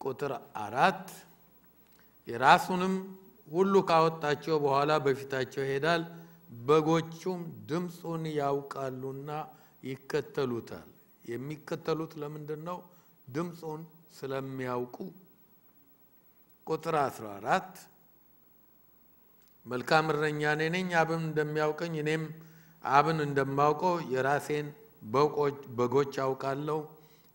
ቁጥር አራት የራሱንም ሁሉ ካወጣቸው በኋላ በፊታቸው ይሄዳል፣ በጎቹም ድምፁን ያውቃሉና ይከተሉታል። የሚከተሉት ለምንድን ነው? ድምፁን ስለሚያውቁ። ቁጥር 14 መልካም እረኛ እኔ ነኝ፣ አብም እንደሚያውቀኝ እኔም አብን እንደማውቀው የራሴን በጎች አውቃለሁ፣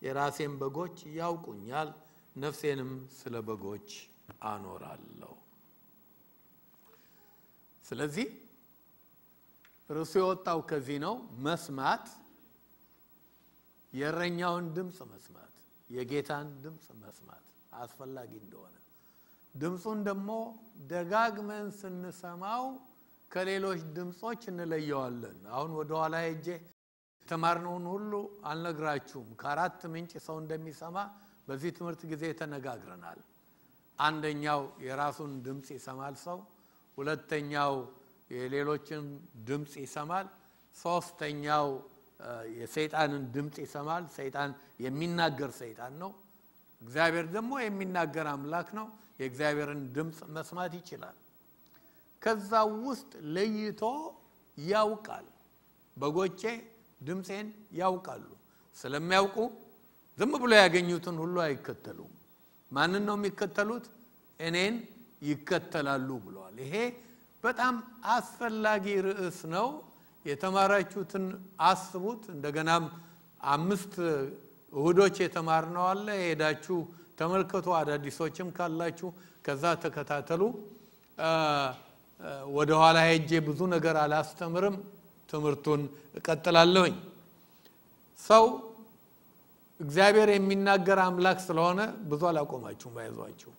የራሴን በጎች ያውቁኛል፣ ነፍሴንም ስለ በጎች አኖራለሁ። ስለዚህ ርዕሱ የወጣው ከዚህ ነው። መስማት፣ የእረኛውን ድምፅ መስማት፣ የጌታን ድምፅ መስማት አስፈላጊ እንደሆነ ድምፁን ደግሞ ደጋግመን ስንሰማው ከሌሎች ድምፆች እንለየዋለን። አሁን ወደ ኋላ ሄጄ የተማርነውን ሁሉ አልነግራችሁም። ከአራት ምንጭ ሰው እንደሚሰማ በዚህ ትምህርት ጊዜ ተነጋግረናል። አንደኛው የራሱን ድምፅ ይሰማል ሰው፣ ሁለተኛው የሌሎችን ድምፅ ይሰማል፣ ሶስተኛው የሰይጣንን ድምፅ ይሰማል። ሰይጣን የሚናገር ሰይጣን ነው። እግዚአብሔር ደግሞ የሚናገር አምላክ ነው። የእግዚአብሔርን ድምፅ መስማት ይችላል። ከዛ ውስጥ ለይቶ ያውቃል። በጎቼ ድምፄን ያውቃሉ። ስለሚያውቁ ዝም ብሎ ያገኙትን ሁሉ አይከተሉም። ማንን ነው የሚከተሉት? እኔን ይከተላሉ ብለዋል። ይሄ በጣም አስፈላጊ ርዕስ ነው። የተማራችሁትን አስቡት። እንደገናም አምስት እሁዶች የተማርነው አለ። የሄዳችሁ ተመልከቱ። አዳዲሶችም ካላችሁ ከዛ ተከታተሉ። ወደ ኋላ ሄጄ ብዙ ነገር አላስተምርም። ትምህርቱን እቀጥላለሁኝ። ሰው እግዚአብሔር የሚናገር አምላክ ስለሆነ ብዙ አላቆማችሁም፣ አይዟችሁ።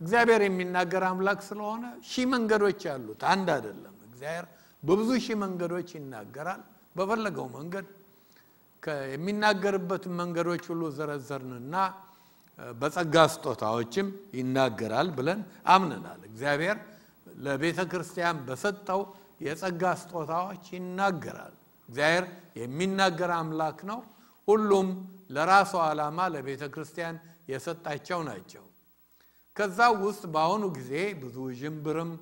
እግዚአብሔር የሚናገር አምላክ ስለሆነ ሺህ መንገዶች ያሉት አንድ አይደለም። እግዚአብሔር በብዙ ሺህ መንገዶች ይናገራል። በፈለገው መንገድ የሚናገርበትን መንገዶች ሁሉ ዘረዘርንና በጸጋ ስጦታዎችም ይናገራል ብለን አምነናል። እግዚአብሔር ለቤተ ክርስቲያን በሰጠው የጸጋ ስጦታዎች ይናገራል። እግዚአብሔር የሚናገር አምላክ ነው። ሁሉም ለራሱ ዓላማ ለቤተ ክርስቲያን የሰጣቸው ናቸው። ከዛ ውስጥ በአሁኑ ጊዜ ብዙ ዥንብርም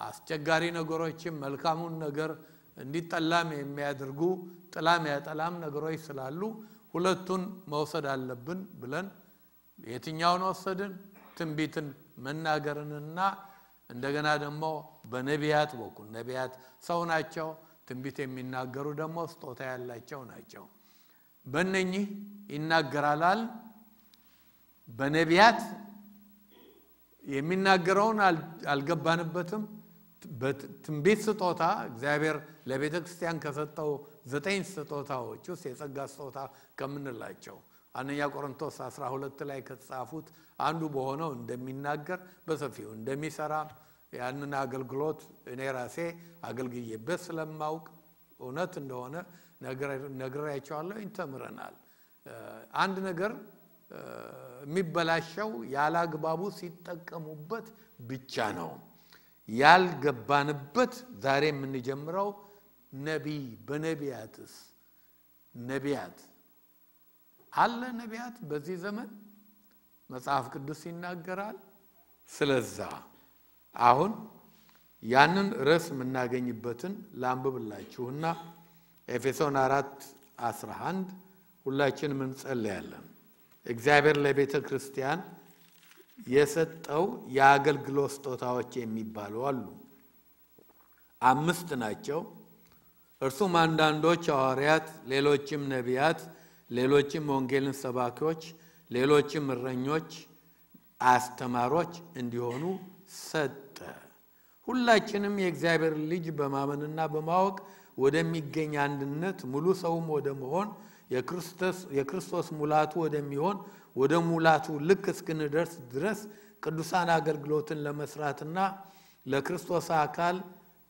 አስቸጋሪ ነገሮችም መልካሙን ነገር እንዲጠላም የሚያደርጉ ጥላም ያጠላም ነገሮች ስላሉ ሁለቱን መውሰድ አለብን ብለን የትኛውን ወሰድን? ትንቢትን መናገርንና እንደገና ደግሞ በነቢያት በኩል ነቢያት ሰው ናቸው። ትንቢት የሚናገሩ ደግሞ ስጦታ ያላቸው ናቸው። በእነኚህ ይናገራላል። በነቢያት የሚናገረውን አልገባንበትም። በትንቢት ስጦታ እግዚአብሔር ለቤተ ክርስቲያን ከሰጠው ዘጠኝ ስጦታዎች ውስጥ የጸጋ ስጦታ ከምንላቸው አንደኛ ቆሮንቶስ 12 ላይ ከተጻፉት አንዱ በሆነው እንደሚናገር በሰፊው እንደሚሰራ ያንን አገልግሎት እኔ ራሴ አገልግዬበት ስለማውቅ እውነት እንደሆነ ነግሬያቸዋለሁ። ተምረናል። አንድ ነገር የሚበላሸው ያለ አግባቡ ሲጠቀሙበት ብቻ ነው። ያልገባንበት ዛሬ የምንጀምረው ነቢይ በነቢያትስ ነቢያት አለ ነቢያት በዚህ ዘመን መጽሐፍ ቅዱስ ይናገራል። ስለዛ አሁን ያንን ርዕስ የምናገኝበትን ላንብብላችሁና ኤፌሶን አራት 11 ሁላችንም እንጸልያለን። እግዚአብሔር ለቤተ ክርስቲያን የሰጠው የአገልግሎት ስጦታዎች የሚባሉ አሉ። አምስት ናቸው። እርሱም አንዳንዶች ሐዋርያት፣ ሌሎችም ነቢያት፣ ሌሎችም ወንጌልን ሰባኪዎች፣ ሌሎችም እረኞች፣ አስተማሮች እንዲሆኑ ሰጠ። ሁላችንም የእግዚአብሔር ልጅ በማመንና በማወቅ ወደሚገኝ አንድነት ሙሉ ሰውም ወደ መሆን የክርስቶስ ሙላቱ ወደሚሆን ወደ ሙላቱ ልክ እስክንደርስ ድረስ ቅዱሳን አገልግሎትን ለመስራትና ለክርስቶስ አካል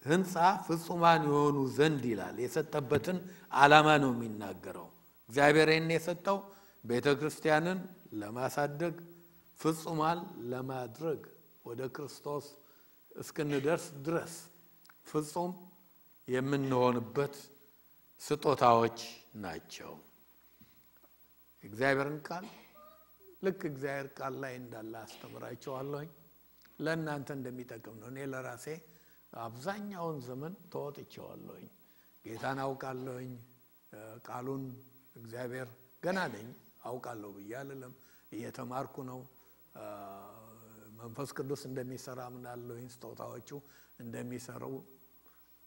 ሕንፃ ፍጹማን የሆኑ ዘንድ ይላል። የሰጠበትን ዓላማ ነው የሚናገረው። እግዚአብሔር ይህን የሰጠው ቤተ ክርስቲያንን ለማሳደግ ፍጹማን ለማድረግ ወደ ክርስቶስ እስክንደርስ ድረስ ፍጹም የምንሆንበት ስጦታዎች ናቸው። እግዚአብሔርን ቃል ልክ እግዚአብሔር ቃል ላይ እንዳለ አስተምራቸዋለሁኝ። ለእናንተ እንደሚጠቅም ነው። እኔ ለራሴ አብዛኛውን ዘመን ተወጥቼዋለሁኝ። ጌታን አውቃለሁኝ። ቃሉን እግዚአብሔር ገና ነኝ አውቃለሁ ብዬ አልልም። እየተማርኩ ነው። መንፈስ ቅዱስ እንደሚሰራ ምናለሁኝ። ስጦታዎቹ እንደሚሰሩ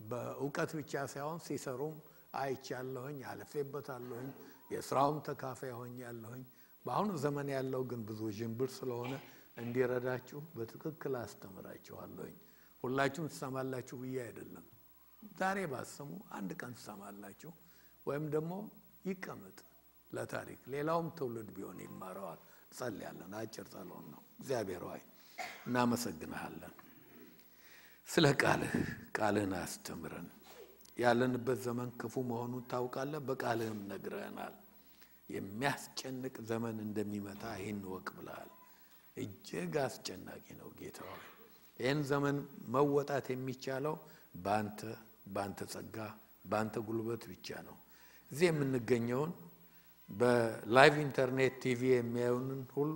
በእውቀት ብቻ ሳይሆን ሲሰሩም አይቻለሁኝ፣ አልፌበታለሁኝ። የስራውም ተካፋይ ሆኛለሁኝ። በአሁኑ ዘመን ያለው ግን ብዙ ዥንብር ስለሆነ እንዲረዳችሁ በትክክል አስተምራችኋለሁኝ። ሁላችሁም ትሰማላችሁ ብዬ አይደለም። ዛሬ ባሰሙ አንድ ቀን ትሰማላችሁ፣ ወይም ደግሞ ይቀመጥ ለታሪክ ሌላውም ትውልድ ቢሆን ይማረዋል። ጸልያለን። አጭር ጸሎት ነው። እግዚአብሔር ሆይ እናመሰግንሃለን ስለ ቃልህ። ቃልህን አስተምረን። ያለንበት ዘመን ክፉ መሆኑን ታውቃለህ፣ በቃልህም ነግረህናል። የሚያስጨንቅ ዘመን እንደሚመጣ ይህን እወቅ ብለሃል። እጅግ አስጨናቂ ነው ጌታ ይህን ዘመን መወጣት የሚቻለው በአንተ በአንተ ጸጋ በአንተ ጉልበት ብቻ ነው። እዚህ የምንገኘውን በ live internet TV የሚያዩንን ሁሉ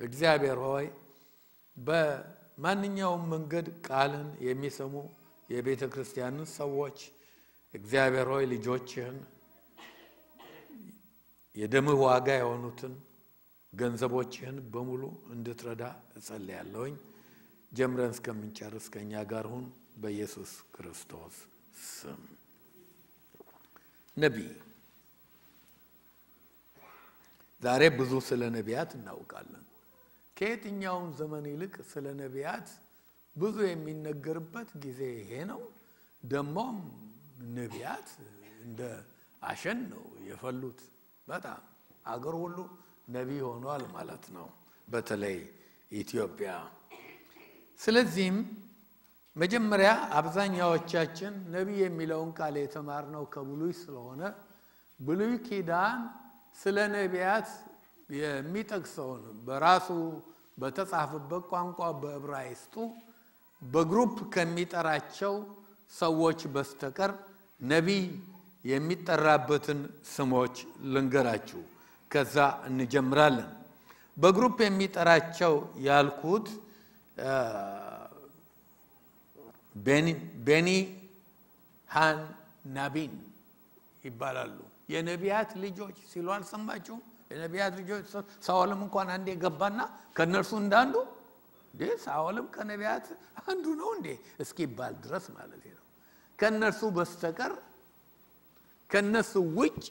እግዚአብሔር ሆይ በማንኛውም መንገድ ቃልን የሚሰሙ የቤተ ክርስቲያንን ሰዎች እግዚአብሔር ሆይ ልጆችህን የደምህ ዋጋ የሆኑትን ገንዘቦችህን በሙሉ እንድትረዳ እጸልያለሁኝ። ጀምረን እስከምንጨርስ ከእኛ ጋር ሁን፣ በኢየሱስ ክርስቶስ ስም። ነቢይ ዛሬ ብዙ ስለ ነቢያት እናውቃለን። ከየትኛውም ዘመን ይልቅ ስለ ነቢያት ብዙ የሚነገርበት ጊዜ ይሄ ነው። ደግሞም ነቢያት እንደ አሸን ነው የፈሉት። በጣም አገር ሁሉ ነቢይ ሆኗል ማለት ነው፣ በተለይ ኢትዮጵያ። ስለዚህም መጀመሪያ አብዛኛዎቻችን ነቢይ የሚለውን ቃል የተማርነው ከብሉይ ስለሆነ ብሉይ ኪዳን ስለ ነቢያት የሚጠቅሰውን በራሱ በተጻፈበት ቋንቋ በዕብራይስጡ በ group ከሚጠራቸው ሰዎች በስተቀር ነቢይ የሚጠራበትን ስሞች ልንገራችሁ። ከዛ እንጀምራለን። በ group የሚጠራቸው ያልኩት ቤኒ ሃን ናቢን ይባላሉ። የነቢያት ልጆች ሲሉ አልሰማችሁም? የነቢያት ልጆች ሳኦልም እንኳን አንዴ ገባና ከእነርሱ እንዳንዱ እንዴ ሳኦልም ከነቢያት አንዱ ነው እንዴ እስኪባል ድረስ ማለት ነው። ከእነርሱ በስተቀር ከእነሱ ውጭ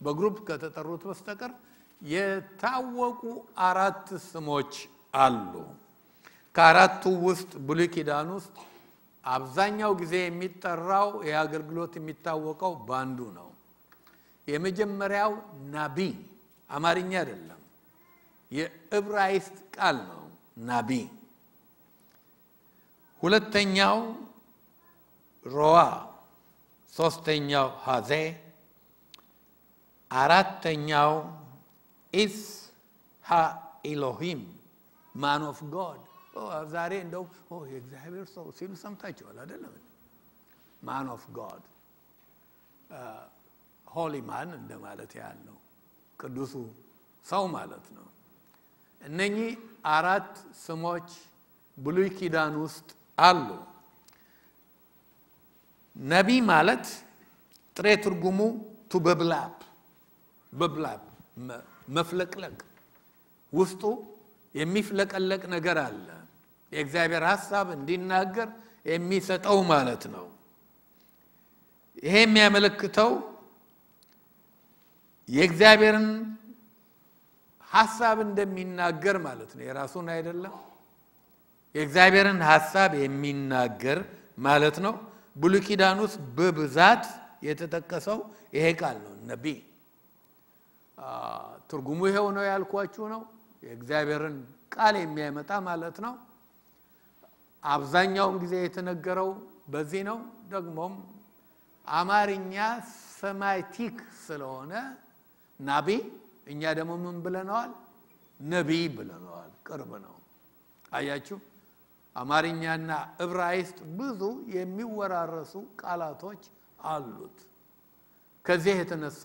በ group ከተጠሩት በስተቀር የታወቁ አራት ስሞች አሉ። ከአራቱ ውስጥ ብሉይ ኪዳን ውስጥ አብዛኛው ጊዜ የሚጠራው ይህ አገልግሎት የሚታወቀው በአንዱ ነው። የመጀመሪያው ናቢ አማርኛ አይደለም፣ የዕብራይስጥ ቃል ነው ናቢ። ሁለተኛው ሮዋ፣ ሶስተኛው ሀዜ፣ አራተኛው ኢስ ሃ ኢሎሂም man of God። ዛሬ እንደው የእግዚአብሔር ሰው ሲሉ ሰምታችኋል አይደለም? man of God holy man እንደማለት ያህል ነው። ቅዱሱ ሰው ማለት ነው። እነኚህ አራት ስሞች ብሉይ ኪዳን ውስጥ አሉ። ነቢ ማለት ጥሬ ትርጉሙ ቱ በብላብ በብላብ መፍለቅለቅ፣ ውስጡ የሚፍለቀለቅ ነገር አለ። የእግዚአብሔር ሀሳብ እንዲናገር የሚሰጠው ማለት ነው። ይሄ የሚያመለክተው የእግዚአብሔርን ሀሳብ እንደሚናገር ማለት ነው። የራሱን አይደለም፣ የእግዚአብሔርን ሀሳብ የሚናገር ማለት ነው። ብሉይ ኪዳን ውስጥ በብዛት የተጠቀሰው ይሄ ቃል ነው፣ ነቢይ። ትርጉሙ ይሄው ነው ያልኳችሁ ነው። የእግዚአብሔርን ቃል የሚያመጣ ማለት ነው። አብዛኛውን ጊዜ የተነገረው በዚህ ነው። ደግሞም አማርኛ ሰማይቲክ ስለሆነ ናቢ እኛ ደግሞ ምን ብለነዋል? ነቢይ ብለነዋል። ቅርብ ነው። አያችሁ፣ አማርኛና ዕብራይስጥ ብዙ የሚወራረሱ ቃላቶች አሉት። ከዚህ የተነሳ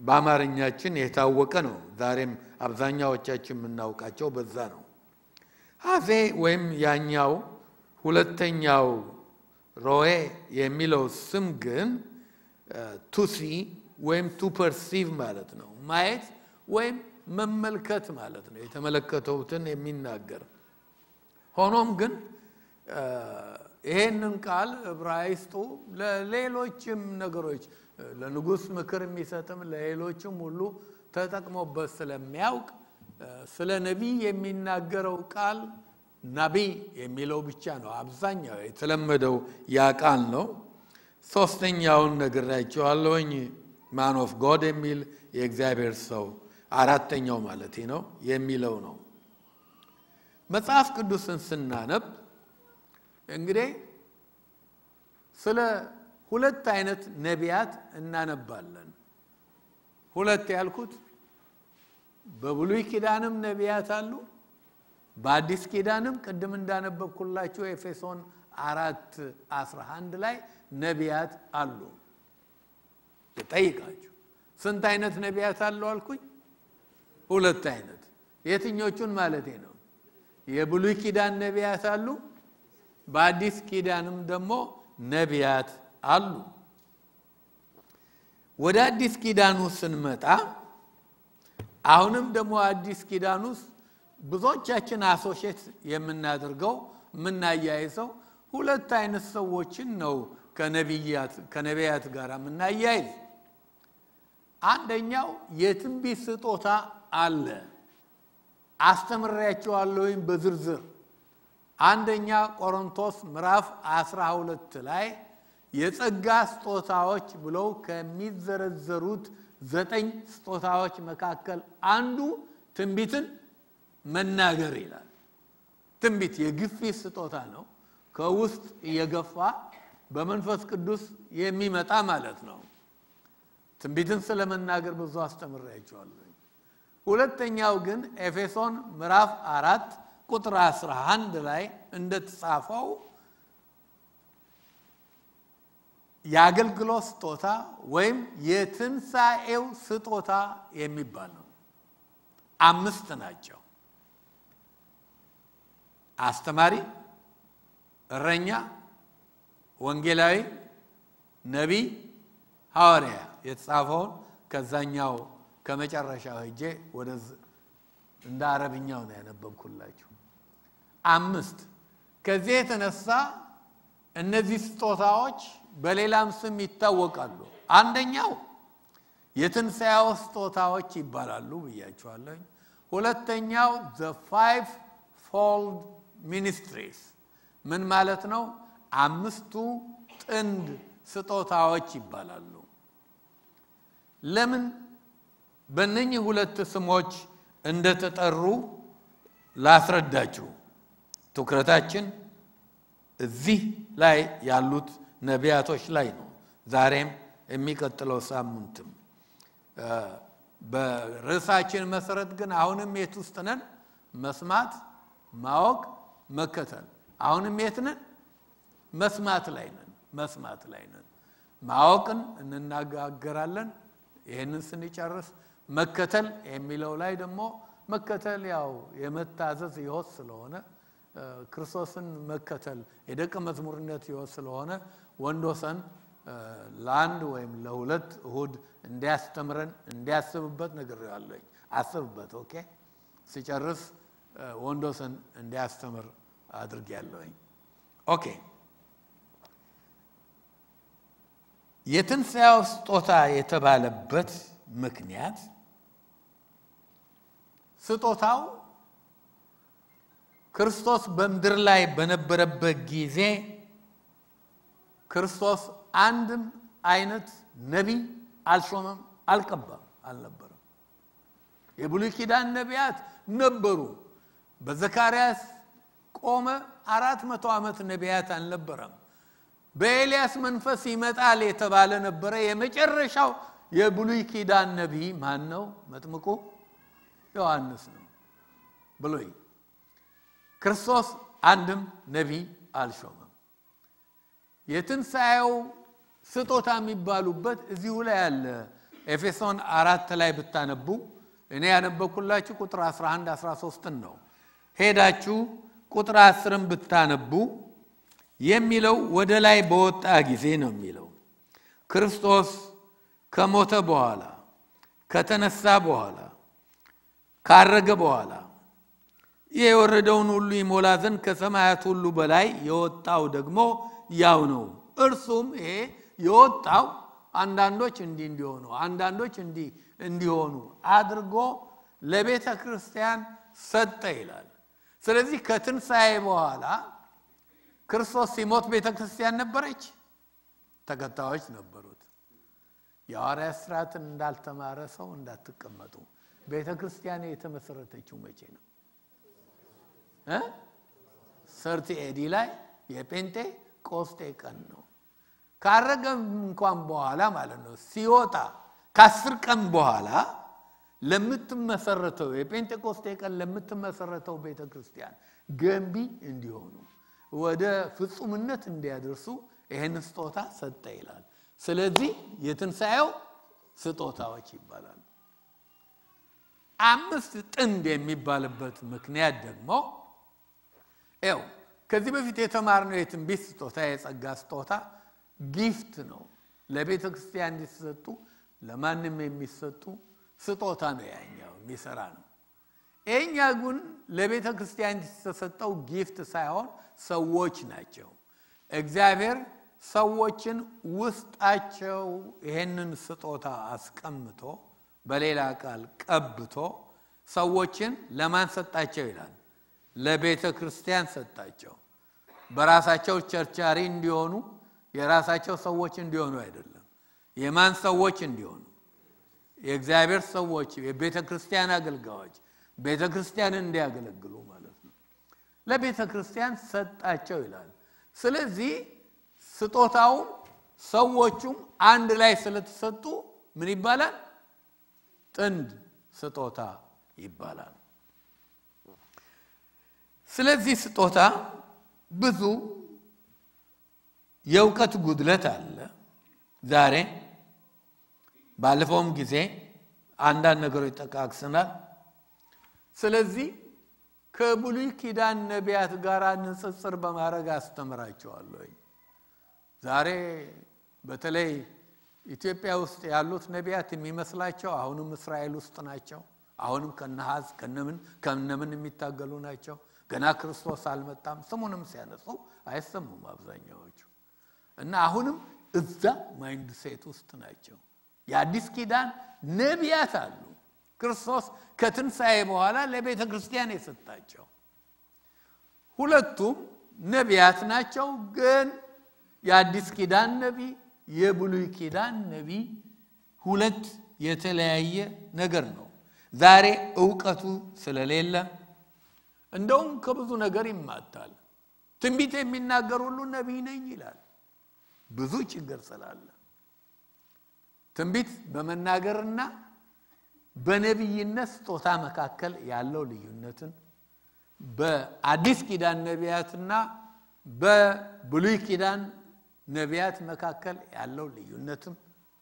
በአማርኛችን የታወቀ ነው። ዛሬም አብዛኛዎቻችን የምናውቃቸው በዛ ነው። ሀዜ ወይም ያኛው ሁለተኛው ሮዌ የሚለው ስም ግን to see ወይም to perceive ማለት ነው። ማየት ወይም መመልከት ማለት ነው። የተመለከተውትን የሚናገር ሆኖም ግን ይሄንን ቃል ዕብራይስጡ ለሌሎችም ነገሮች ለንጉሥ ምክር የሚሰጥም ለሌሎችም ሁሉ ተጠቅሞበት ስለሚያውቅ ስለ ነቢይ የሚናገረው ቃል ናቢይ የሚለው ብቻ ነው። አብዛኛው የተለመደው ያ ቃል ነው። ሶስተኛውን ነግራቸዋለሁኝ man of God የሚል የእግዚአብሔር ሰው አራተኛው ማለት ነው የሚለው ነው። መጽሐፍ ቅዱስን ስናነብ እንግዲህ ስለ ሁለት አይነት ነቢያት እናነባለን። ሁለት ያልኩት በብሉይ ኪዳንም ነቢያት አሉ፣ በአዲስ ኪዳንም ቅድም እንዳነበብኩላችሁ ኤፌሶን አራት አስራ አንድ ላይ ነቢያት አሉ። ልጠይቃችሁ ስንት አይነት ነቢያት አሉ አልኩኝ? ሁለት አይነት። የትኞቹን ማለቴ ነው? የብሉይ ኪዳን ነቢያት አሉ፣ በአዲስ ኪዳንም ደግሞ ነቢያት አሉ። ወደ አዲስ ኪዳኑ ስንመጣ አሁንም ደግሞ አዲስ ኪዳን ውስጥ ብዙዎቻችን አሶሼት የምናደርገው የምናያይዘው ሁለት አይነት ሰዎችን ነው ከነቢያት ጋር የምናያይዝ። አንደኛው የትንቢት ስጦታ አለ። አስተምሬያቸዋለሁኝ በዝርዝር አንደኛ ቆሮንቶስ ምዕራፍ 12 ላይ የጸጋ ስጦታዎች ብለው ከሚዘረዘሩት ዘጠኝ ስጦታዎች መካከል አንዱ ትንቢትን መናገር ይላል። ትንቢት የግፊት ስጦታ ነው። ከውስጥ እየገፋ በመንፈስ ቅዱስ የሚመጣ ማለት ነው። ትንቢትን ስለመናገር ብዙ አስተምሬያቸዋለሁ። ሁለተኛው ግን ኤፌሶን ምዕራፍ አራት ቁጥር 11 ላይ እንደተጻፈው የአገልግሎት ስጦታ ወይም የትንሣኤው ስጦታ የሚባል ነው። አምስት ናቸው። አስተማሪ፣ እረኛ፣ ወንጌላዊ፣ ነቢይ፣ ሐዋርያ የተጻፈውን ከዛኛው ከመጨረሻው ሄጄ ወደ እንደ አረብኛው ነው ያነበብኩላችሁ። አምስት ከዚህ የተነሳ እነዚህ ስጦታዎች በሌላም ስም ይታወቃሉ። አንደኛው የትንሣኤው ስጦታዎች ይባላሉ ብያችኋለሁ። ሁለተኛው the five fold ministries ምን ማለት ነው? አምስቱ ጥንድ ስጦታዎች ይባላሉ። ለምን በእነኚህ ሁለት ስሞች እንደተጠሩ ላስረዳችሁ። ትኩረታችን እዚህ ላይ ያሉት ነቢያቶች ላይ ነው። ዛሬም የሚቀጥለው ሳምንትም በርዕሳችን መሰረት ግን አሁንም የት ውስጥ ነን? መስማት፣ ማወቅ፣ መከተል። አሁንም የት ነን? መስማት ላይ ነን። መስማት ላይ ነን። ማወቅን እንናጋገራለን። ይህንን ስንጨርስ መከተል የሚለው ላይ ደግሞ መከተል ያው የመታዘዝ ሕይወት ስለሆነ ክርስቶስን መከተል የደቀ መዝሙርነት ሕይወት ስለሆነ ወንዶሰን ለአንድ ወይም ለሁለት እሁድ እንዲያስተምረን እንዲያስብበት ነግሬዋለሁኝ። አስብበት። OK። ሲጨርስ ወንዶሰን እንዲያስተምር አድርጌያለሁኝ። OK። የትንሣኤው ስጦታ የተባለበት ምክንያት ስጦታው ክርስቶስ በምድር ላይ በነበረበት ጊዜ ክርስቶስ አንድም አይነት ነቢይ አልሾመም፣ አልቀባም፣ አልነበረም። የብሉይ ኪዳን ነቢያት ነበሩ። በዘካርያስ ቆመ። አራት መቶ ዓመት ነቢያት አልነበረም። በኤልያስ መንፈስ ይመጣል የተባለ ነበረ። የመጨረሻው የብሉይ ኪዳን ነቢይ ማን ነው? መጥምቁ ዮሐንስ ነው። ብሉይ ክርስቶስ አንድም ነቢይ አልሾመም። የትንሣኤው ስጦታ የሚባሉበት እዚሁ ላይ አለ። ኤፌሶን አራት ላይ ብታነቡ እኔ ያነበብኩላችሁ ቁጥር 11 13ን ነው። ሄዳችሁ ቁጥር አስርን ብታነቡ የሚለው ወደ ላይ በወጣ ጊዜ ነው የሚለው ክርስቶስ ከሞተ በኋላ ከተነሳ በኋላ ካረገ በኋላ የወረደውን ሁሉ ይሞላ ዘንድ ከሰማያት ሁሉ በላይ የወጣው ደግሞ ያው ነው። እርሱም ይሄ የወጣው አንዳንዶች እንዲህ እንዲሆኑ አንዳንዶች እንዲህ እንዲሆኑ አድርጎ ለቤተ ክርስቲያን ሰጠ ይላል። ስለዚህ ከትንሣኤ በኋላ ክርስቶስ ሲሞት ቤተ ክርስቲያን ነበረች፣ ተከታዮች ነበሩት። የሐዋርያት ሥርዓትን እንዳልተማረ ሰው እንዳትቀመጡ። ቤተ ክርስቲያን የተመሰረተችው መቼ ነው? thirty AD ላይ የጴንጤ ቆስጤ ቀን ነው። ካረገም እንኳን በኋላ ማለት ነው ሲወጣ ከአስር ቀን በኋላ ለምትመሰረተው የጴንጤቆስጤ ቀን ለምትመሰረተው ቤተ ክርስቲያን ገንቢ እንዲሆኑ ወደ ፍጹምነት እንዲያደርሱ ይህን ስጦታ ሰጠ ይላል። ስለዚህ የትንሣኤው ስጦታዎች ይባላሉ። አምስት ጥንድ የሚባልበት ምክንያት ደግሞ ው ከዚህ በፊት የተማርነው የትንቢት ስጦታ የጸጋ ስጦታ gift ነው። ለቤተ ክርስቲያን እንዲሰጡ ለማንም የሚሰጡ ስጦታ ነው። ያኛው የሚሰራ ነው። ይህኛ ግን ለቤተ ክርስቲያን የተሰጠው gift ሳይሆን ሰዎች ናቸው። እግዚአብሔር ሰዎችን ውስጣቸው ይሄንን ስጦታ አስቀምጦ በሌላ ቃል ቀብቶ ሰዎችን ለማን ሰጣቸው ይላል? ለቤተ ክርስቲያን ሰጣቸው። በራሳቸው ቸርቻሪ እንዲሆኑ የራሳቸው ሰዎች እንዲሆኑ አይደለም። የማን ሰዎች እንዲሆኑ? የእግዚአብሔር ሰዎች፣ የቤተ ክርስቲያን አገልጋዮች ቤተ ክርስቲያንን እንዲያገለግሉ ማለት ለቤተ ክርስቲያን ሰጣቸው ይላል። ስለዚህ ስጦታውም ሰዎቹም አንድ ላይ ስለተሰጡ ምን ይባላል? ጥንድ ስጦታ ይባላል። ስለዚህ ስጦታ ብዙ የእውቀት ጉድለት አለ። ዛሬ ባለፈውም ጊዜ አንዳንድ ነገሮች ጠቃቅሰናል። ስለዚህ ከብሉይ ኪዳን ነቢያት ጋር ንጽጽር በማድረግ አስተምራቸዋለሁ። ዛሬ በተለይ ኢትዮጵያ ውስጥ ያሉት ነቢያት የሚመስላቸው አሁንም እስራኤል ውስጥ ናቸው። አሁንም ከነአካዝ ከነምን ከነምን የሚታገሉ ናቸው። ገና ክርስቶስ አልመጣም። ስሙንም ሲያነሱ አይሰሙም አብዛኛዎቹ እና አሁንም እዛ mindset ውስጥ ናቸው። የአዲስ ኪዳን ነቢያት አሉ። ክርስቶስ ከትንሣኤ በኋላ ለቤተ ክርስቲያን የሰጣቸው ሁለቱም ነቢያት ናቸው። ግን የአዲስ ኪዳን ነቢይ፣ የብሉይ ኪዳን ነቢይ ሁለት የተለያየ ነገር ነው። ዛሬ እውቀቱ ስለሌለ እንደውም ከብዙ ነገር ይማታል። ትንቢት የሚናገር ሁሉ ነቢይ ነኝ ይላል። ብዙ ችግር ስላለ ትንቢት በመናገርና በነቢይነት ስጦታ መካከል ያለው ልዩነትን በአዲስ ኪዳን ነቢያትና በብሉይ ኪዳን ነቢያት መካከል ያለው ልዩነትም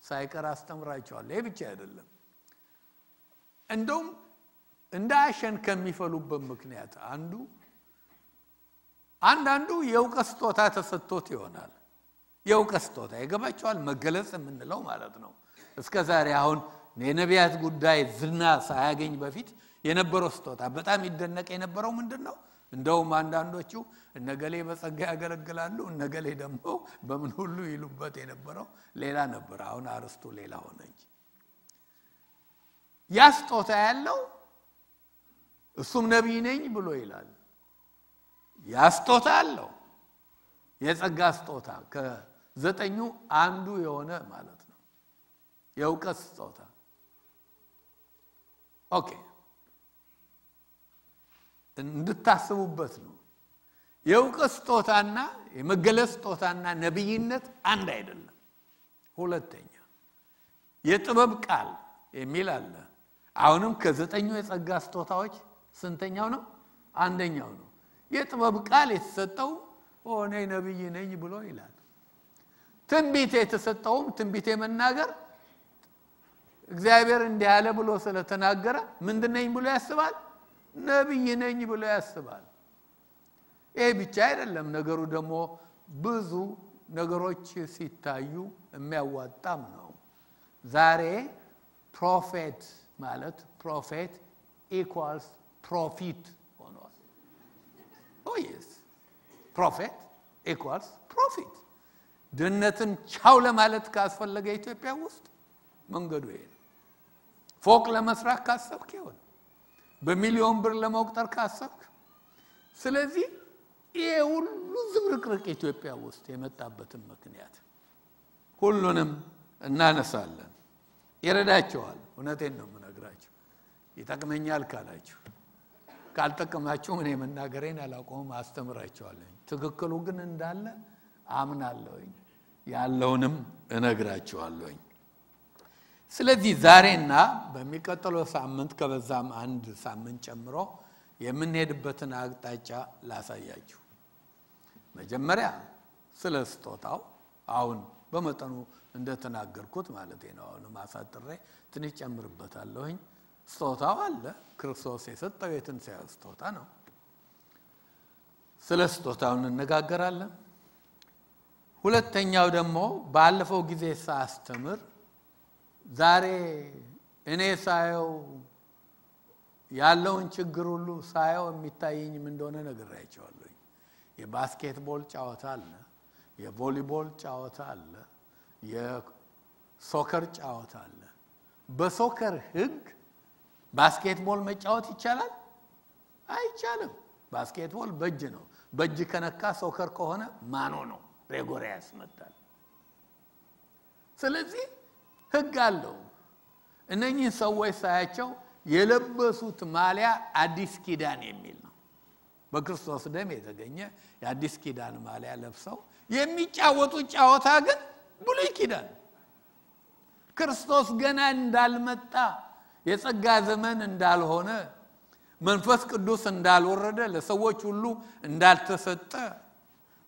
ሳይቀር አስተምራቸዋለሁ። ይህ ብቻ አይደለም። እንደውም እንደ አሸን ከሚፈሉበት ምክንያት አንዱ አንዳንዱ የእውቀት ስጦታ ተሰጥቶት ይሆናል። የእውቀት ስጦታ ይገባቸዋል፣ መገለጽ የምንለው ማለት ነው። እስከ ዛሬ አሁን የነቢያት ጉዳይ ዝና ሳያገኝ በፊት የነበረው ስጦታ በጣም ይደነቅ የነበረው ምንድን ነው? እንደውም አንዳንዶቹ እነገሌ በጸጋ ያገለግላሉ፣ እነገሌ ደግሞ በምን ሁሉ ይሉበት የነበረው ሌላ ነበር። አሁን አርስቱ ሌላ ሆነ እንጂ ያ ስጦታ ያለው እሱም ነቢይ ነኝ ብሎ ይላል። ያ ስጦታ አለው የጸጋ ስጦታ ከዘጠኙ አንዱ የሆነ ማለት ነው። የእውቀት ስጦታ okay፣ እንድታስቡበት ነው። የእውቀት ስጦታና የመገለጽ ስጦታና ነቢይነት አንድ አይደለም። ሁለተኛ የጥበብ ቃል የሚል አለ። አሁንም ከዘጠኙ የጸጋ ስጦታዎች ስንተኛው ነው? አንደኛው ነው። የጥበብ ቃል የተሰጠው እኔ ነቢይ ነኝ ብሎ ይላል። ትንቢት የተሰጠውም ትንቢት የመናገር እግዚአብሔር እንዲህ ያለ ብሎ ስለተናገረ ምንድን ነኝ ብሎ ያስባል? ነቢይ ነኝ ብሎ ያስባል። ይሄ ብቻ አይደለም። ነገሩ ደግሞ ብዙ ነገሮች ሲታዩ የሚያዋጣም ነው። ዛሬ prophet ማለት prophet equals profit ሆኗል። oh yes prophet equals profit። ድህነትን ቻው ለማለት ካስፈለገ ኢትዮጵያ ውስጥ መንገዱ ይሄ ነው። ፎቅ ለመስራት ካሰብክ ይሆን፣ በሚሊዮን ብር ለመቁጠር ካሰብክ። ስለዚህ ይሄ ሁሉ ዝብርቅርቅ ኢትዮጵያ ውስጥ የመጣበትን ምክንያት ሁሉንም እናነሳለን። ይረዳችኋል። እውነቴን ነው የምነግራችሁ። ይጠቅመኛል ካላችሁ፣ ካልጠቀማችሁ እኔ መናገሬን አላቆምም፣ አስተምራቸዋለኝ። ትክክሉ ግን እንዳለ አምናለሁኝ፣ ያለውንም እነግራቸዋለሁኝ። ስለዚህ ዛሬና በሚቀጥለው ሳምንት ከበዛም አንድ ሳምንት ጨምሮ የምንሄድበትን አቅጣጫ ላሳያችሁ። መጀመሪያ ስለ ስጦታው አሁን በመጠኑ እንደተናገርኩት ማለት ነው። አሁንም አሳጥሬ ትንሽ ጨምርበታለሁኝ። ስጦታው አለ። ክርስቶስ የሰጠው የትንሣኤው ስጦታ ነው። ስለ ስጦታው እንነጋገራለን። ሁለተኛው ደግሞ ባለፈው ጊዜ ሳስተምር ዛሬ እኔ ሳየው ያለውን ችግር ሁሉ ሳየው የሚታየኝም እንደሆነ ነግሬያቸዋለሁኝ። የባስኬትቦል ጨዋታ አለ፣ የቮሊቦል ጨዋታ አለ፣ የ soccer ጨዋታ አለ። በ soccer ሕግ basketball መጫወት ይቻላል? አይቻልም። basketball በእጅ ነው። በእጅ ከነካ soccer ከሆነ ማኖ ነው፣ ሬጎሪያ ያስመታል። ስለዚህ ሕግ አለው። እነኚህ ሰዎች ሳያቸው የለበሱት ማሊያ አዲስ ኪዳን የሚል ነው። በክርስቶስ ደም የተገኘ የአዲስ ኪዳን ማሊያ ለብሰው የሚጫወቱት ጨዋታ ግን ብሉይ ኪዳን ክርስቶስ ገና እንዳልመጣ የጸጋ ዘመን እንዳልሆነ መንፈስ ቅዱስ እንዳልወረደ ለሰዎች ሁሉ እንዳልተሰጠ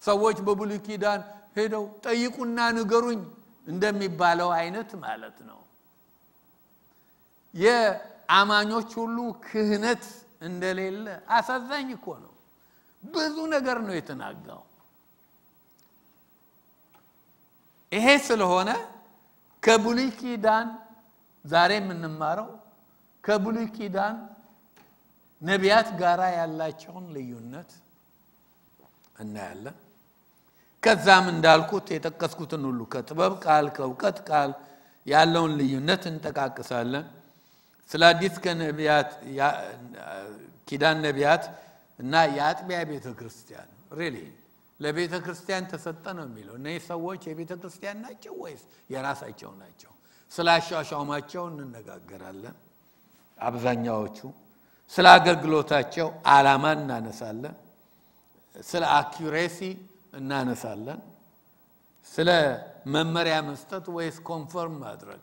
ሰዎች በብሉይ ኪዳን ሄደው ጠይቁና ንገሩኝ እንደሚባለው አይነት ማለት ነው። የአማኞች ሁሉ ክህነት እንደሌለ አሳዛኝ እኮ ነው። ብዙ ነገር ነው የተናጋው። ይሄ ስለሆነ ከብሉይ ኪዳን ዛሬ የምንማረው ከብሉይ ኪዳን ነቢያት ጋር ያላቸውን ልዩነት እናያለን። ከዛም እንዳልኩት የጠቀስኩትን ሁሉ ከጥበብ ቃል ከእውቀት ቃል ያለውን ልዩነት እንጠቃቅሳለን። ስለ አዲስ ኪዳን ነቢያት እና የአጥቢያ ቤተ ክርስቲያን really ለቤተ ክርስቲያን ተሰጠ ነው የሚለው። እነዚህ ሰዎች የቤተ ክርስቲያን ናቸው ወይስ የራሳቸው ናቸው? ስለ አሿሿማቸው እንነጋገራለን። አብዛኛዎቹ ስለ አገልግሎታቸው ዓላማ እናነሳለን። ስለ accuracy እናነሳለን። ስለ መመሪያ መስጠት ወይስ confirm ማድረግ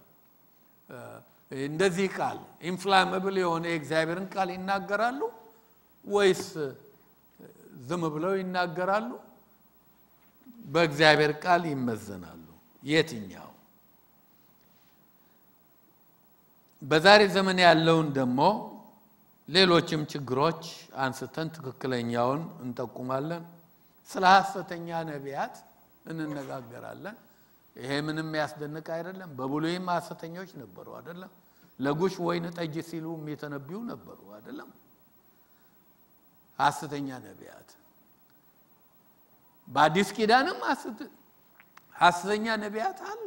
እንደዚህ ቃል infallible የሆነ የእግዚአብሔርን ቃል ይናገራሉ ወይስ ዝም ብለው ይናገራሉ? በእግዚአብሔር ቃል ይመዘናሉ። የትኛው? በዛሬ ዘመን ያለውን ደግሞ ሌሎችም ችግሮች አንስተን ትክክለኛውን እንጠቁማለን። ስለ ሐሰተኛ ነቢያት እንነጋገራለን። ይሄ ምንም ያስደንቅ አይደለም። በብሉይም ሐሰተኞች ነበሩ አይደለም? ለጉሽ ወይን ጠጅ ሲሉ የሚተነብዩ ነበሩ አይደለም? ሐሰተኛ ነቢያት በአዲስ ኪዳንም ሐሰተኛ ነቢያት አሉ።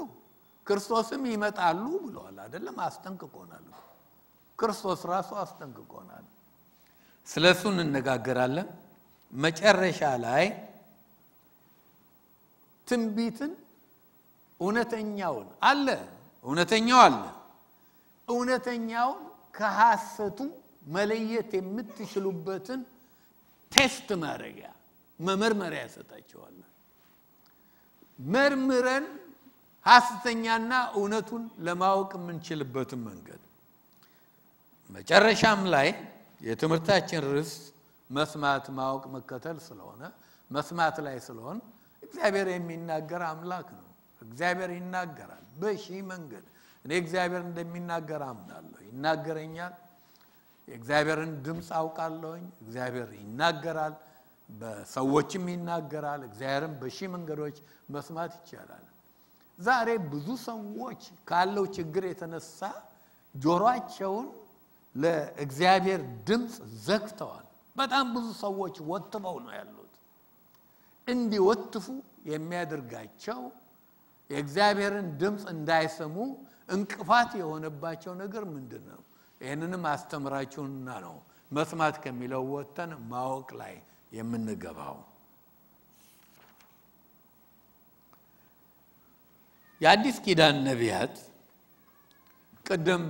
ክርስቶስም ይመጣሉ ብለዋል አይደለም? አስጠንቅቆናል። ክርስቶስ ራሱ አስጠንቅቆናል። ስለ እሱ እንነጋገራለን። መጨረሻ ላይ ትንቢትን እውነተኛውን አለ? እውነተኛው አለ። እውነተኛውን ከሐሰቱ መለየት የምትችሉበትን ቴስት ማድረጊያ መመርመሪያ ያሰጣቸዋል። መርምረን ሐሰተኛና እውነቱን ለማወቅ የምንችልበትን መንገድ። መጨረሻም ላይ የትምህርታችን ርዕስ መስማት፣ ማወቅ፣ መከተል ስለሆነ መስማት ላይ ስለሆን እግዚአብሔር የሚናገር አምላክ ነው። እግዚአብሔር ይናገራል በሺህ መንገድ እኔ እግዚአብሔር እንደሚናገር አምናለሁ። ይናገረኛል። የእግዚአብሔርን ድምፅ አውቃለሁኝ። እግዚአብሔር ይናገራል፣ በሰዎችም ይናገራል። እግዚአብሔርን በሺህ መንገዶች መስማት ይቻላል። ዛሬ ብዙ ሰዎች ካለው ችግር የተነሳ ጆሮአቸውን ለእግዚአብሔር ድምፅ ዘግተዋል። በጣም ብዙ ሰዎች ወትፈው ነው ያሉት። እንዲወትፉ የሚያደርጋቸው የእግዚአብሔርን ድምፅ እንዳይሰሙ እንቅፋት የሆነባቸው ነገር ምንድን ነው? ይህንንም አስተምራችሁና ነው መስማት ከሚለው ወጥተን ማወቅ ላይ የምንገባው። የአዲስ ኪዳን ነቢያት ቅድም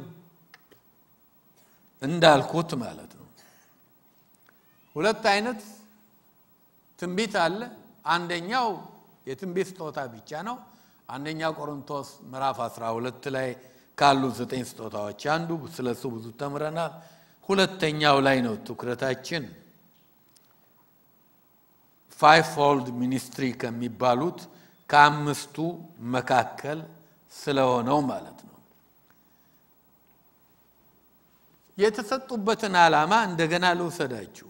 እንዳልኩት ማለት ነው ሁለት አይነት ትንቢት አለ። አንደኛው የትንቢት ስጦታ ብቻ ነው። አንደኛ ቆሮንቶስ ምዕራፍ 12 ላይ ካሉ ዘጠኝ ስጦታዎች አንዱ ስለሱ ብዙ ተምረናል። ሁለተኛው ላይ ነው ትኩረታችን። five fold ministry ከሚባሉት ከአምስቱ መካከል ስለሆነው ማለት ነው። የተሰጡበትን ዓላማ እንደገና ልውሰዳችሁ።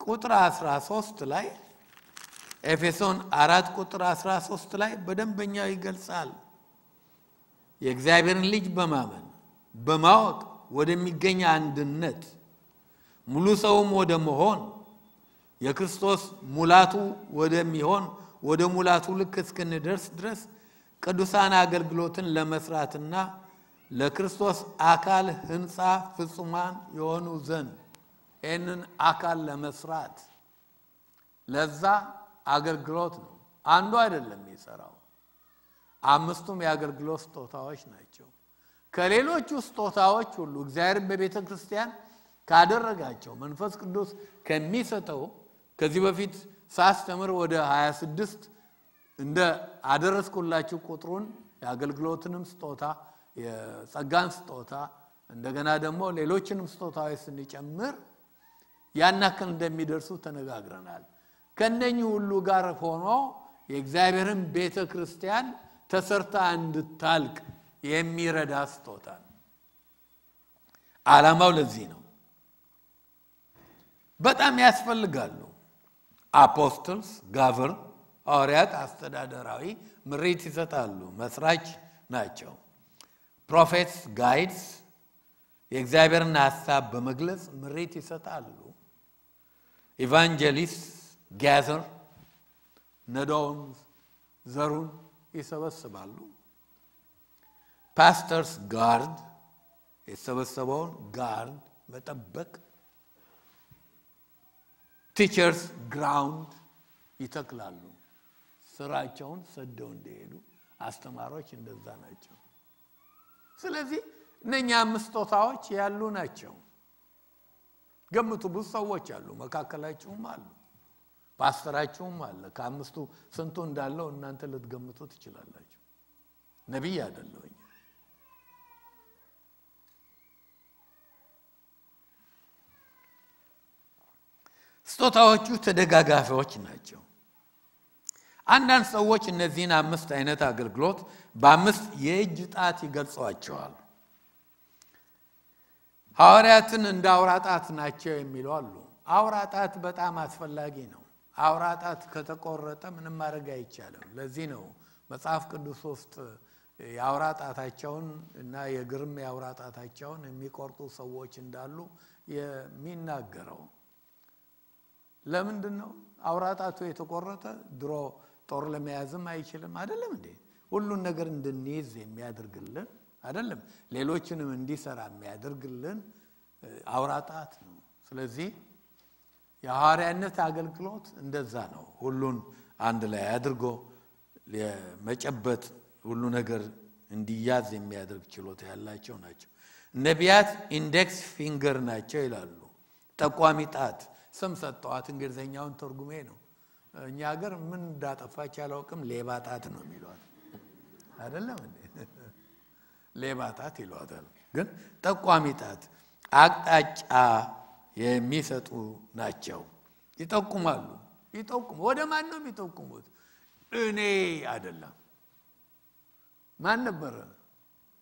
ቁጥር 13 ላይ ኤፌሶን አራት ቁጥር 13 ላይ በደንበኛው ይገልጻል። የእግዚአብሔርን ልጅ በማመን በማወቅ ወደሚገኝ አንድነት ሙሉ ሰውም ወደ መሆን የክርስቶስ ሙላቱ ወደሚሆን ወደ ሙላቱ ልክ እስክንደርስ ድረስ ቅዱሳን አገልግሎትን ለመስራትና ለክርስቶስ አካል ሕንፃ ፍጹማን የሆኑ ዘንድ ይህንን አካል ለመስራት ለዛ አገልግሎት ነው። አንዱ አይደለም የሚሰራው፣ አምስቱም የአገልግሎት ስጦታዎች ናቸው። ከሌሎቹ ስጦታዎች ሁሉ እግዚአብሔር በቤተ ክርስቲያን ካደረጋቸው መንፈስ ቅዱስ ከሚሰጠው ከዚህ በፊት ሳስተምር ወደ 26 እንደ አደረስኩላችሁ ቁጥሩን የአገልግሎትንም ስጦታ የጸጋን ስጦታ እንደገና ደግሞ ሌሎችንም ስጦታዎች ስንጨምር ያን ያክል እንደሚደርሱ ተነጋግረናል። ከነኚህ ሁሉ ጋር ሆኖ የእግዚአብሔርን ቤተ ክርስቲያን ተሰርታ እንድታልቅ የሚረዳ ስጦታ ነው። ዓላማው ለዚህ ነው። በጣም ያስፈልጋሉ። apostles govern፣ ሐዋርያት አስተዳደራዊ ምሪት ይሰጣሉ፣ መስራች ናቸው። prophets guides የእግዚአብሔርን ሀሳብ በመግለጽ ምሪት ይሰጣሉ። evangelist gather ነዶውን ዘሩን ይሰበስባሉ። pastors guard የተሰበሰበውን guard መጠበቅ። teachers ground ይተክላሉ፣ ስራቸውን ሰደው እንዲሄዱ። አስተማሪዎች እንደዛ ናቸው። ስለዚህ እነኛ አምስት ስጦታዎች ያሉ ናቸው። ገምቱ። ብዙ ሰዎች አሉ፣ መካከላችሁም አሉ፣ ፓስተራችሁም አለ። ከአምስቱ ስንቱ እንዳለው እናንተ ልትገምቱ ትችላላችሁ። ነቢይ አይደለሁኝ። ስጦታዎቹ ተደጋጋፊዎች ናቸው። አንዳንድ ሰዎች እነዚህን አምስት አይነት አገልግሎት በአምስት የእጅ ጣት ይገልጸዋቸዋል። ሐዋርያትን እንደ አውራ ጣት ናቸው የሚሉ አሉ። አውራ ጣት በጣም አስፈላጊ ነው። አውራ ጣት ከተቆረጠ ምንም ማድረግ አይቻልም። ለዚህ ነው መጽሐፍ ቅዱስ ውስጥ የአውራ ጣታቸውን እና የግርም የአውራ ጣታቸውን የሚቆርጡ ሰዎች እንዳሉ የሚናገረው። ለምንድን ነው አውራ ጣቱ የተቆረጠ? ድሮ ጦር ለመያዝም አይችልም አይደለም እንዴ? ሁሉን ነገር እንድንይዝ የሚያደርግልን አይደለም፣ ሌሎችንም እንዲሰራ የሚያደርግልን አውራ ጣት ነው። ስለዚህ የሐዋርያነት አገልግሎት እንደዛ ነው። ሁሉን አንድ ላይ አድርጎ የመጨበጥ ሁሉ ነገር እንዲያዝ የሚያደርግ ችሎታ ያላቸው ናቸው። ነቢያት index finger ናቸው ይላሉ። ጠቋሚ ጣት ስም ሰጠዋት። እንግሊዝኛውን ተርጉሜ ነው። እኛ ሀገር ምን እንዳጠፋች አላውቅም። ሌባ ጣት ነው የሚሏት አይደለም? ሌባ ጣት ይሏታል። ግን ጠቋሚ ጣት አቅጣጫ የሚሰጡ ናቸው። ይጠቁማሉ። ይጠቁሙ ወደ ማን ነው የሚጠቁሙት? እኔ አይደለም። ማን ነበረ?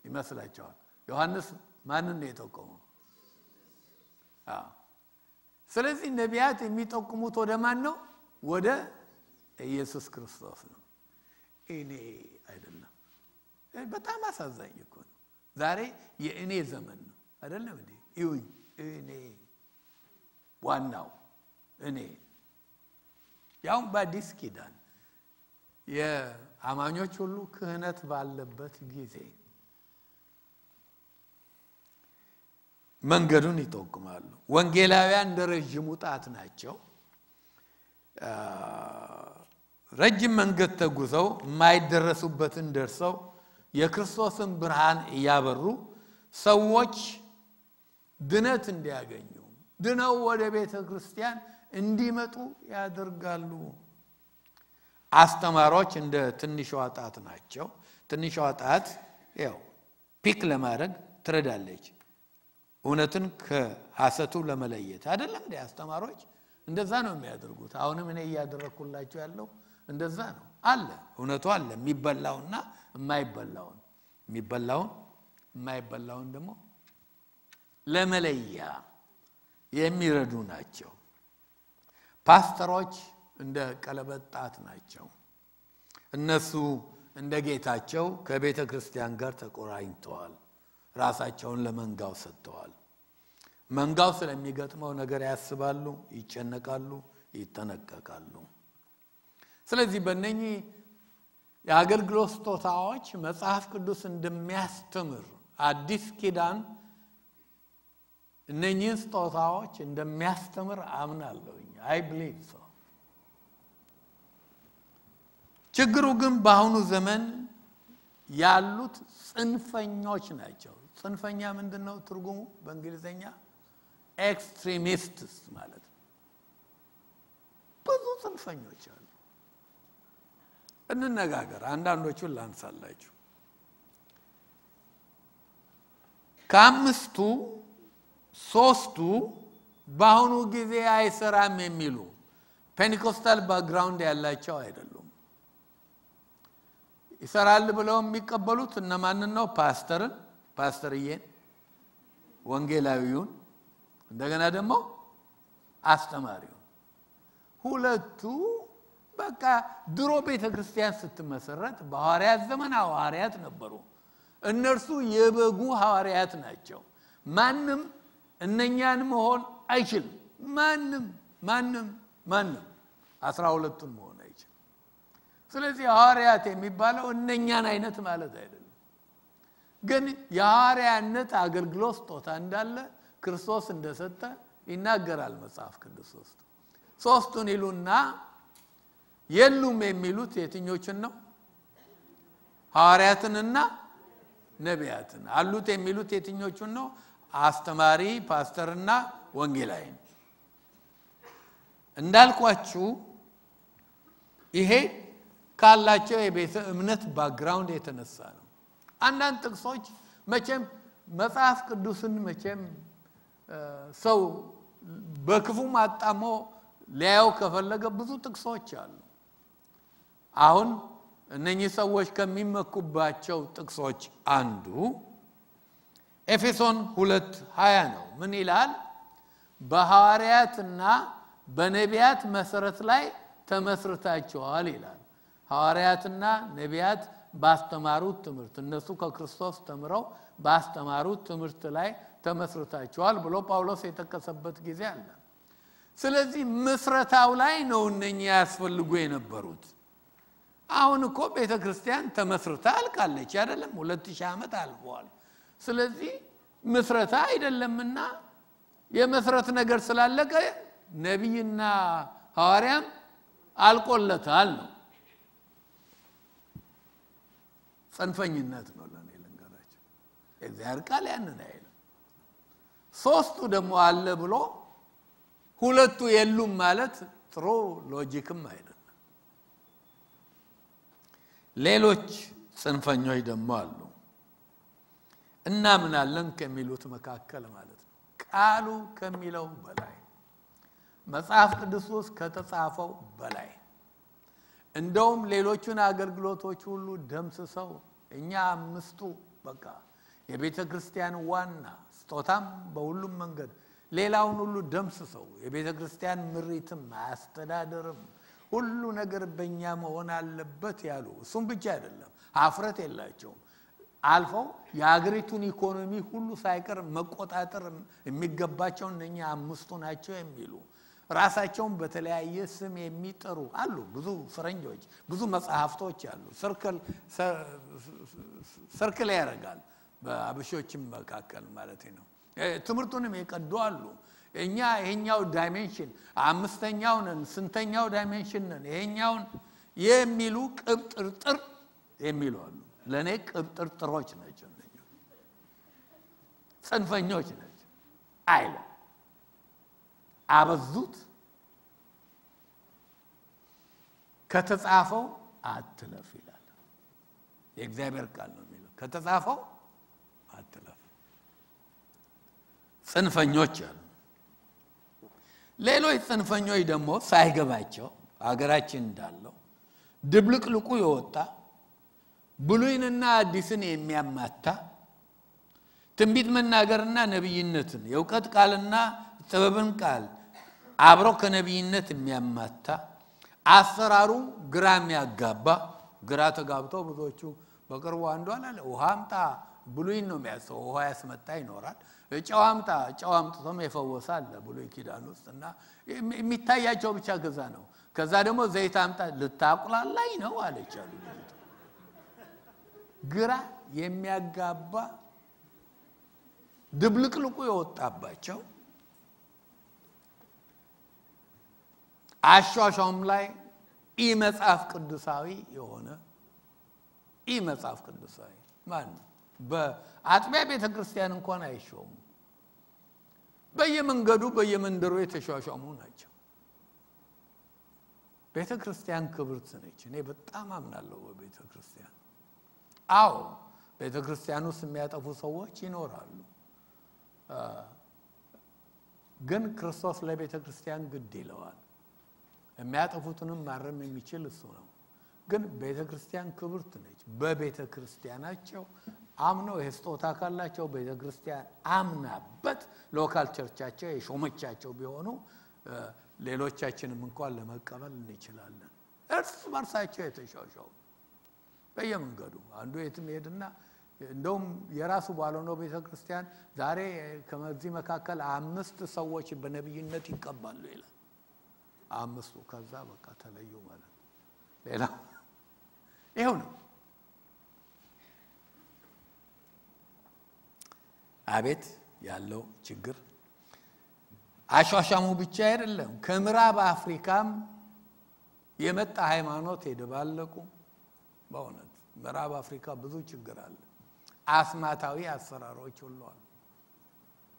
ይመስላቸዋል። ዮሐንስ ማንን ነው የጠቆመው? ስለዚህ ነቢያት የሚጠቁሙት ወደ ማን ነው? ወደ ኢየሱስ ክርስቶስ ነው። እኔ አይደለም። በጣም አሳዛኝ እኮ ነው። ዛሬ የእኔ ዘመን ነው አይደለም እንዴ? ይሁኝ እኔ ዋናው እኔ ያውም በአዲስ ኪዳን የአማኞች ሁሉ ክህነት ባለበት ጊዜ መንገዱን ይጠቁማሉ። ወንጌላውያን እንደ ረዥሙ ጣት ናቸው። ረጅም መንገድ ተጉዘው የማይደረሱበትን ደርሰው የክርስቶስን ብርሃን እያበሩ ሰዎች ድነት እንዲያገኙ ድነው ወደ ቤተ ክርስቲያን እንዲመጡ ያደርጋሉ። አስተማሪዎች እንደ ትንሿ ጣት ናቸው። ትንሿ ጣት ያው ፒክ ለማድረግ ትረዳለች፣ እውነትን ከሐሰቱ ለመለየት አይደለም እንደ አስተማሪዎች እንደዛ ነው የሚያደርጉት። አሁንም እኔ እያደረግኩላቸው ያለው እንደዛ ነው። አለ እውነቱ አለ፣ የሚበላውና የማይበላውን የሚበላውን የማይበላውን ደግሞ ለመለያ የሚረዱ ናቸው። ፓስተሮች እንደ ቀለበት ጣት ናቸው። እነሱ እንደ ጌታቸው ከቤተ ክርስቲያን ጋር ተቆራኝተዋል። ራሳቸውን ለመንጋው ሰጥተዋል። መንጋው ስለሚገጥመው ነገር ያስባሉ፣ ይጨነቃሉ፣ ይጠነቀቃሉ። ስለዚህ በእነኚህ የአገልግሎት ስጦታዎች መጽሐፍ ቅዱስ እንደሚያስተምር አዲስ ኪዳን እነኚህን ስጦታዎች እንደሚያስተምር አምናለሁኝ። I believe so። ችግሩ ግን በአሁኑ ዘመን ያሉት ጽንፈኞች ናቸው። ጽንፈኛ ምንድን ነው ትርጉሙ በእንግሊዝኛ? extremists ማለት ነው። ብዙ ጽንፈኞች አሉ። እንነጋገር፣ አንዳንዶቹን ላንሳላችሁ። ከአምስቱ ሶስቱ በአሁኑ ጊዜ አይሰራም የሚሉ Pentecostal background ያላቸው አይደሉም። ይሰራል ብለው የሚቀበሉት እነማንን ነው? ፓስተርን፣ ፓስተርዬን፣ ወንጌላዊውን፣ እንደገና ደግሞ አስተማሪውን። ሁለቱ በቃ ድሮ ቤተ ክርስቲያን ስትመሰረት በሐዋርያት ዘመን ሐዋርያት ነበሩ። እነርሱ የበጉ ሐዋርያት ናቸው። ማንም እነኛን መሆን አይችልም። ማንም ማንም ማንም አስራ ሁለቱን መሆን አይችልም። ስለዚህ ሐዋርያት የሚባለው እነኛን አይነት ማለት አይደለም። ግን የሐዋርያነት አገልግሎት ስጦታ እንዳለ ክርስቶስ እንደሰጠ ይናገራል መጽሐፍ ቅዱስ ውስጥ። ሶስቱን ይሉና የሉም የሚሉት የትኞችን ነው? ሐዋርያትንና ነቢያትን። አሉት የሚሉት የትኞቹን ነው? አስተማሪ ፓስተርና ወንጌላዊን። እንዳልኳችሁ ይሄ ካላቸው የቤተ እምነት background የተነሳ ነው። አንዳንድ ጥቅሶች መቼም መጽሐፍ ቅዱስን መቼም ሰው በክፉም አጣሞ ሊያየው ከፈለገ ብዙ ጥቅሶች አሉ። አሁን እነኚህ ሰዎች ከሚመኩባቸው ጥቅሶች አንዱ ኤፌሶን ሁለት ሀያ ነው። ምን ይላል? በሐዋርያትና በነቢያት መሰረት ላይ ተመስርታችኋል ይላል። ሐዋርያትና ነቢያት ባስተማሩት ትምህርት እነሱ ከክርስቶስ ተምረው ባስተማሩት ትምህርት ላይ ተመስርታችኋል ብሎ ጳውሎስ የጠቀሰበት ጊዜ አለ። ስለዚህ ምስረታው ላይ ነው እነኚህ ያስፈልጉ የነበሩት። አሁን እኮ ቤተ ክርስቲያን ተመስርታ አልቃለች አይደለም? ሁለት ሺህ ዓመት አልፈዋል። ስለዚህ ምስረታ አይደለምና የመስረት ነገር ስላለቀ ነቢይና ሐዋርያም አልቆለታል ነው። ጽንፈኝነት ነው ለእኔ ልንገራቸው። የእግዚአብሔር ቃል ያንን አይልም። ሶስቱ ደግሞ አለ ብሎ ሁለቱ የሉም ማለት ጥሩ ሎጂክም አይደለም። ሌሎች ጽንፈኞች ደግሞ አሉ። እናምናለን ከሚሉት መካከል ማለት ነው። ቃሉ ከሚለው በላይ መጽሐፍ ቅዱስ ውስጥ ከተጻፈው በላይ እንደውም ሌሎቹን አገልግሎቶች ሁሉ ደምስሰው እኛ አምስቱ በቃ የቤተ ክርስቲያን ዋና ስጦታም በሁሉም መንገድ ሌላውን ሁሉ ደምስሰው የቤተ ክርስቲያን ምሪትም አስተዳደርም ሁሉ ነገር በእኛ መሆን አለበት ያሉ እሱም ብቻ አይደለም፣ ሀፍረት የላቸውም። አልፈው የሀገሪቱን ኢኮኖሚ ሁሉ ሳይቀር መቆጣጠር የሚገባቸው እነኛ አምስቱ ናቸው የሚሉ ራሳቸውን በተለያየ ስም የሚጠሩ አሉ። ብዙ ፈረንጆች ብዙ መጽሐፍቶች አሉ። ሰርክል ያደርጋል በአበሾችም መካከል ማለት ነው። ትምህርቱንም የቀዱ አሉ። እኛ ይሄኛው dimension አምስተኛው ነን፣ ስንተኛው dimension ይሄኛውን የሚሉ ቅብጥርጥር የሚሉ አሉ። ለእኔ ቅብጥርጥሮች ናቸው፣ ጽንፈኞች ናቸው። አይ አለም አበዙት። ከተጻፈው አትለፍ ይላል የእግዚአብሔር ቃል ነው የሚለው። ከተጻፈው አትለፍ። ጽንፈኞች አሉ። ሌሎች ጽንፈኞች ደግሞ ሳይገባቸው አገራችን እንዳለው ድብልቅልቁ የወጣ ብሉይንና አዲስን የሚያማታ ትንቢት መናገርና ነቢይነትን የእውቀት ቃልና ጥበብን ቃል አብሮ ከነቢይነት የሚያማታ አሰራሩ ግራ የሚያጋባ ግራ ተጋብተው ብዙዎቹ በቅርቡ አንዱ አላለ ውሃ አምጣ ብሉይን ነው የሚያሰው ውሃ ያስመጣ ይኖራል። ጨው አምጣ የፈወሰ አለ ብሉይ ኪዳን ውስጥ እና የሚታያቸው ብቻ ገዛ ነው። ከዛ ደግሞ ዘይት አምጣ ልታቁላላኝ ነው አለች አሉ። ግራ የሚያጋባ ድብልቅልቁ የወጣባቸው አሿሿም ላይ ኢ መጽሐፍ ቅዱሳዊ የሆነ ኢ መጽሐፍ ቅዱሳዊ ማን? በአጥቢያ ቤተ ክርስቲያን እንኳን አይሾሙ። በየመንገዱ በየመንደሩ የተሿሿሙ ናቸው። ቤተ ክርስቲያን ክብርት ነች። እኔ በጣም አምናለሁ በቤተ ክርስቲያን። አዎ ቤተ ክርስቲያን ውስጥ የሚያጠፉ ሰዎች ይኖራሉ። ግን ክርስቶስ ለቤተ ክርስቲያን ግድ ይለዋል። የሚያጠፉትንም ማረም የሚችል እሱ ነው። ግን ቤተ ክርስቲያን ክብርት ነች። በቤተ ክርስቲያናቸው አምነው ይህ ስጦታ ካላቸው ቤተ ክርስቲያን አምናበት local church ኣቸው የሾመቻቸው ቢሆኑ ሌሎቻችንም እንኳን ለመቀበል እንችላለን። እርስ በርሳቸው የተሿሿመው በየመንገዱ አንዱ የትም ሄድና እንደውም የራሱ ባልሆነው ቤተ ክርስቲያን ዛሬ ከዚህ መካከል አምስት ሰዎች በነቢይነት ይቀባሉ ይላል። አምስቱ ከዛ በቃ ተለዩ ማለት ሌላ ይኸው ነው። አቤት ያለው ችግር አሿሿሙ ብቻ አይደለም። ከምዕራብ አፍሪካም የመጣ ሃይማኖት የደባለቁ በእውነት ምዕራብ አፍሪካ ብዙ ችግር አለ። አስማታዊ አሰራሮች ሁሉ አሉ።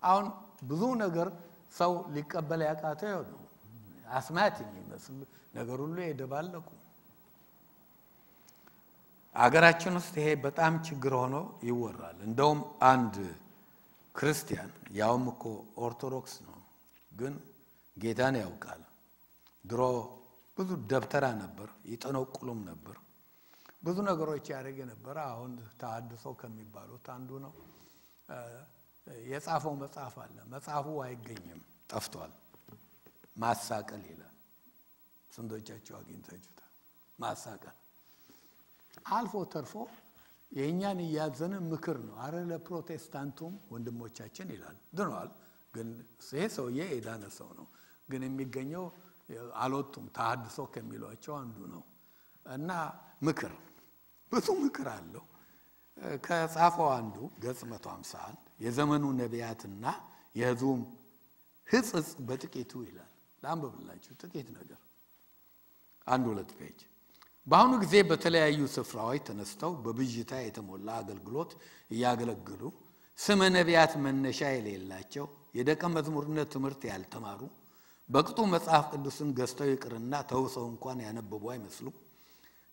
አሁን ብዙ ነገር ሰው ሊቀበል ይኸው ነው። አስማት የሚመስል ነገር ሁሉ የደባለቁ አገራችን ውስጥ ይሄ በጣም ችግር ሆኖ ይወራል። እንደውም አንድ ክርስቲያን ያውም እኮ ኦርቶዶክስ ነው፣ ግን ጌታን ያውቃል። ድሮ ብዙ ደብተራ ነበር፣ ይጠነቁሉም ነበር፣ ብዙ ነገሮች ያደርግ የነበረ አሁን ተሐድሶ ከሚባሉት አንዱ ነው። የጻፈው መጽሐፍ አለ። መጽሐፉ አይገኝም፣ ጠፍቷል። ማሳቀል ይላል። ስንቶቻቸው አግኝታችሁታል? ማሳቀል አልፎ ተርፎ የእኛን እያዘነ ምክር ነው። አረ ለፕሮቴስታንቱም ወንድሞቻችን ይላል። ድነዋል፣ ግን ይሄ ሰውዬ የዳነ ሰው ነው። ግን የሚገኘው አልወጡም። ተሐድሶ ከሚሏቸው አንዱ ነው እና ምክር ብዙ ምክር አለው። ከጻፈው አንዱ ገጽ 151 የዘመኑ ነቢያትና የሕዝቡም ሕጽጽ በጥቂቱ ይላል። ላንብብላችሁ ጥቂት ነገር አንድ ሁለት ፔጅ በአሁኑ ጊዜ በተለያዩ ስፍራዎች ተነስተው በብዥታ የተሞላ አገልግሎት እያገለግሉ ስመ ነቢያት መነሻ የሌላቸው የደቀ መዝሙርነት ትምህርት ያልተማሩ በቅጡ መጽሐፍ ቅዱስን ገዝተው ይቅርና ተውሰው እንኳን ያነበቡ አይመስሉ።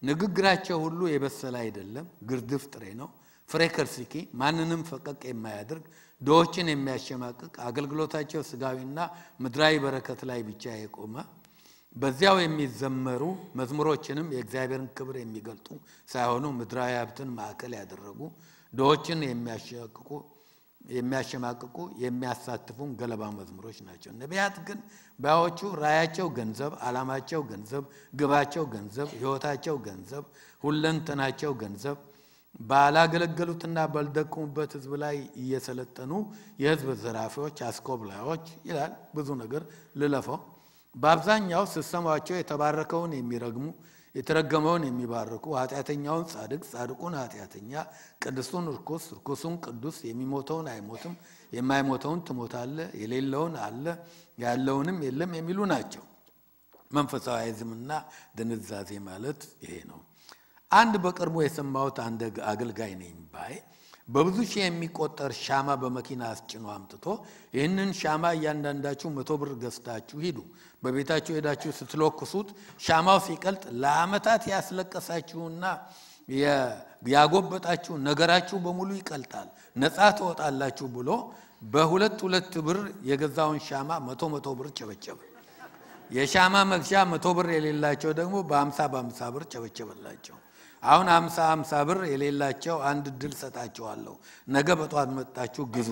ንግግራቸው ሁሉ የበሰለ አይደለም፣ ግርድፍ ጥሬ ነው። ፍሬ ከርሲኪ፣ ማንንም ፈቀቅ የማያደርግ ድሆችን የሚያሸማቅቅ አገልግሎታቸው ስጋዊና ምድራዊ በረከት ላይ ብቻ የቆመ በዚያው የሚዘመሩ መዝሙሮችንም የእግዚአብሔርን ክብር የሚገልጡ ሳይሆኑ ምድራዊ ሀብትን ማዕከል ያደረጉ ድሆችን የሚያሸቅቁ የሚያሸማቅቁ የሚያሳትፉም ገለባ መዝሙሮች ናቸው። ነቢያት ግን ባዮቹ ራያቸው ገንዘብ፣ ዓላማቸው ገንዘብ፣ ግባቸው ገንዘብ፣ ሕይወታቸው ገንዘብ፣ ሁለንተናቸው ገንዘብ ባላገለገሉትና ባልደከሙበት ሕዝብ ላይ እየሰለጠኑ የሕዝብ ዘራፊዎች፣ አስኮብላዮች ይላል። ብዙ ነገር ልለፈው። በአብዛኛው ስትሰሟቸው የተባረከውን የሚረግሙ የተረገመውን የሚባርኩ ኃጢአተኛውን ጻድቅ ጻድቁን ኃጢአተኛ ቅዱሱን ርኩስ ርኩሱን ቅዱስ የሚሞተውን አይሞትም የማይሞተውን ትሞታለህ የሌለውን አለ ያለውንም የለም የሚሉ ናቸው። መንፈሳዊ ዝመና ድንዛዜ ማለት ይሄ ነው። አንድ በቅርቡ የሰማሁት አንድ አገልጋይ ነኝ ባይ በብዙ ሺህ የሚቆጠር ሻማ በመኪና አስጭኖ አምጥቶ ይህንን ሻማ እያንዳንዳችሁ መቶ ብር ገዝታችሁ ሂዱ። በቤታችሁ ሄዳችሁ ስትለኩሱት ሻማው ሲቀልጥ ለዓመታት ያስለቀሳችሁና ያጎበጣችሁ ነገራችሁ በሙሉ ይቀልጣል፣ ነፃ ትወጣላችሁ ብሎ በሁለት ሁለት ብር የገዛውን ሻማ መቶ መቶ ብር ጨበጨበ። የሻማ መግዣ መቶ ብር የሌላቸው ደግሞ በአምሳ በአምሳ ብር ጨበጨበላቸው። አሁን አምሳ አምሳ ብር የሌላቸው አንድ እድል ሰጣቸዋለሁ። ነገ በጠዋት መጣችሁ ግዙ፣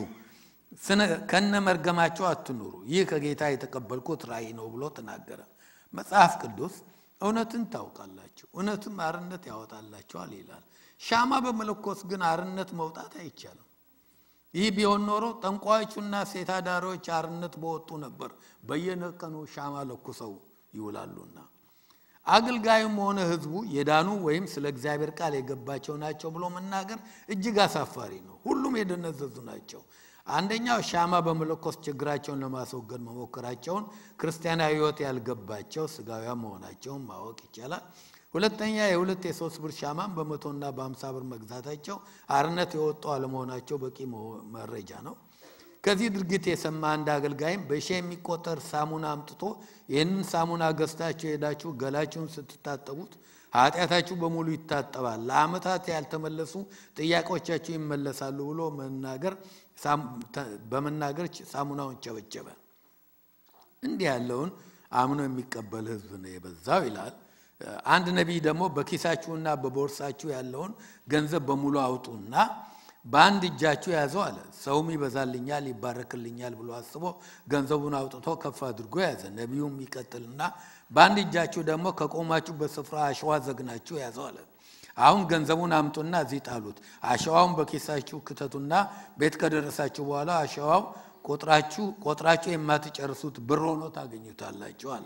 ከነ መርገማቸው አትኑሩ። ይህ ከጌታ የተቀበልኩት ራእይ ነው ብሎ ተናገረ። መጽሐፍ ቅዱስ እውነትን ታውቃላችሁ፣ እውነትም አርነት ያወጣላችኋል ይላል። ሻማ በመለኮስ ግን አርነት መውጣት አይቻልም። ይህ ቢሆን ኖሮ ጠንቋዮቹና ሴት አዳሪዎች አርነት በወጡ ነበር። በየነቀኑ ሻማ ለኩሰው ይውላሉና አገልጋዩም ሆነ ሕዝቡ የዳኑ ወይም ስለ እግዚአብሔር ቃል የገባቸው ናቸው ብሎ መናገር እጅግ አሳፋሪ ነው። ሁሉም የደነዘዙ ናቸው። አንደኛው ሻማ በመለኮስ ችግራቸውን ለማስወገድ መሞከራቸውን ክርስቲያናዊ ሕይወት ያልገባቸው ስጋውያን መሆናቸውን ማወቅ ይቻላል። ሁለተኛ የሁለት የሶስት ብር ሻማን በመቶና በአምሳ ብር መግዛታቸው አርነት የወጡ አለመሆናቸው በቂ መረጃ ነው። ከዚህ ድርጊት የሰማ አንድ አገልጋይም በሺ የሚቆጠር ሳሙና አምጥቶ ይህንን ሳሙና ገዝታችሁ ሄዳችሁ ገላችሁን ስትታጠቡት ኃጢአታችሁ በሙሉ ይታጠባል፣ ለዓመታት ያልተመለሱ ጥያቄዎቻችሁ ይመለሳሉ ብሎ መናገር በመናገር ሳሙናውን ቸበቸበ። እንዲህ ያለውን አምኖ የሚቀበል ሕዝብ ነው የበዛው ይላል። አንድ ነቢይ ደግሞ በኪሳችሁና በቦርሳችሁ ያለውን ገንዘብ በሙሉ አውጡና በአንድ እጃችሁ ያዘው አለ። ሰውም ይበዛልኛል ይባረክልኛል ብሎ አስቦ ገንዘቡን አውጥቶ ከፍ አድርጎ ያዘ። ነቢዩም ይቀጥልና በአንድ እጃችሁ ደግሞ ከቆማችሁበት ስፍራ አሸዋ ዘግናችሁ ያዘው አለ። አሁን ገንዘቡን አምጡና እዚህ ጣሉት፣ አሸዋውን በኪሳችሁ ክተቱና ቤት ከደረሳችሁ በኋላ አሸዋው ቆጥራችሁ የማትጨርሱት ብር ሆኖ ታገኙታላችሁ አለ።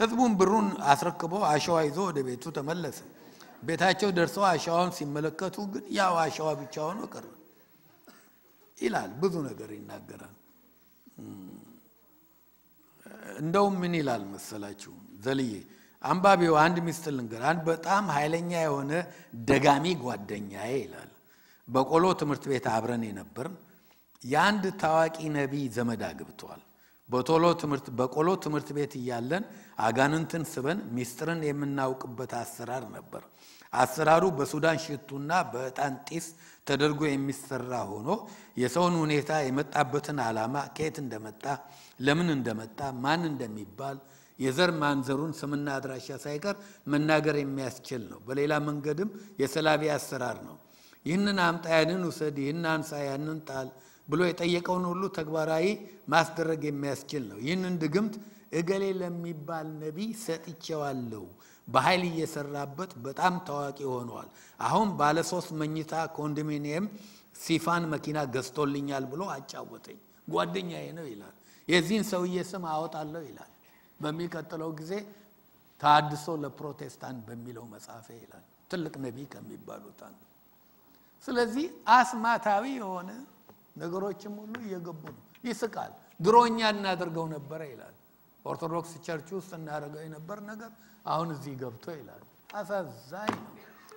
ህዝቡም ብሩን አስረክቦ አሸዋ ይዞ ወደ ቤቱ ተመለሰ። ቤታቸው ደርሰው አሸዋውን ሲመለከቱ ግን ያው አሸዋ ብቻ ሆኖ ቀረ ይላል። ብዙ ነገር ይናገራል። እንደውም ምን ይላል መሰላችሁ ዘልዬ አንባቢው አንድ ሚስጥር ልንገር። አንድ በጣም ኃይለኛ የሆነ ደጋሚ ጓደኛዬ ይላል በቆሎ ትምህርት ቤት አብረን የነበርን የአንድ ታዋቂ ነቢይ ዘመድ አግብተዋል። በቆሎ ትምህርት ቤት እያለን አጋንንትን ስበን ሚስጥርን የምናውቅበት አሰራር ነበር። አሰራሩ በሱዳን ሽቱና በዕጣን ጢስ ተደርጎ የሚሰራ ሆኖ የሰውን ሁኔታ የመጣበትን ዓላማ፣ ከየት እንደመጣ፣ ለምን እንደመጣ፣ ማን እንደሚባል የዘር ማንዘሩን ስምና አድራሻ ሳይቀር መናገር የሚያስችል ነው። በሌላ መንገድም የሰላቢ አሰራር ነው። ይህንን አምጣ፣ ያንን ውሰድ፣ ይህን አንሳ፣ ያንን ጣል ብሎ የጠየቀውን ሁሉ ተግባራዊ ማስደረግ የሚያስችል ነው። ይህንን ድግምት እገሌ ለሚባል ነቢይ ሰጥቼዋለሁ። በኃይል እየሰራበት በጣም ታዋቂ ሆነዋል። አሁን ባለ ሶስት መኝታ ኮንዶሚኒየም ሲፋን መኪና ገዝቶልኛል ብሎ አጫወተኝ። ጓደኛዬ ነው ይላል። የዚህን ሰውዬ ስም አወጣለሁ ይላል። በሚቀጥለው ጊዜ ታድሶ ለፕሮቴስታንት በሚለው መጽሐፌ ይላል። ትልቅ ነቢይ ከሚባሉት አንዱ። ስለዚህ አስማታዊ የሆነ ነገሮችም ሁሉ እየገቡ ነው። ይስቃል። ድሮ እኛ እናደርገው ነበረ ይላል። ኦርቶዶክስ church ውስጥ እናደርገው የነበር ነገር አሁን እዚህ ገብቶ ይላል። አሳዛኝ ነው።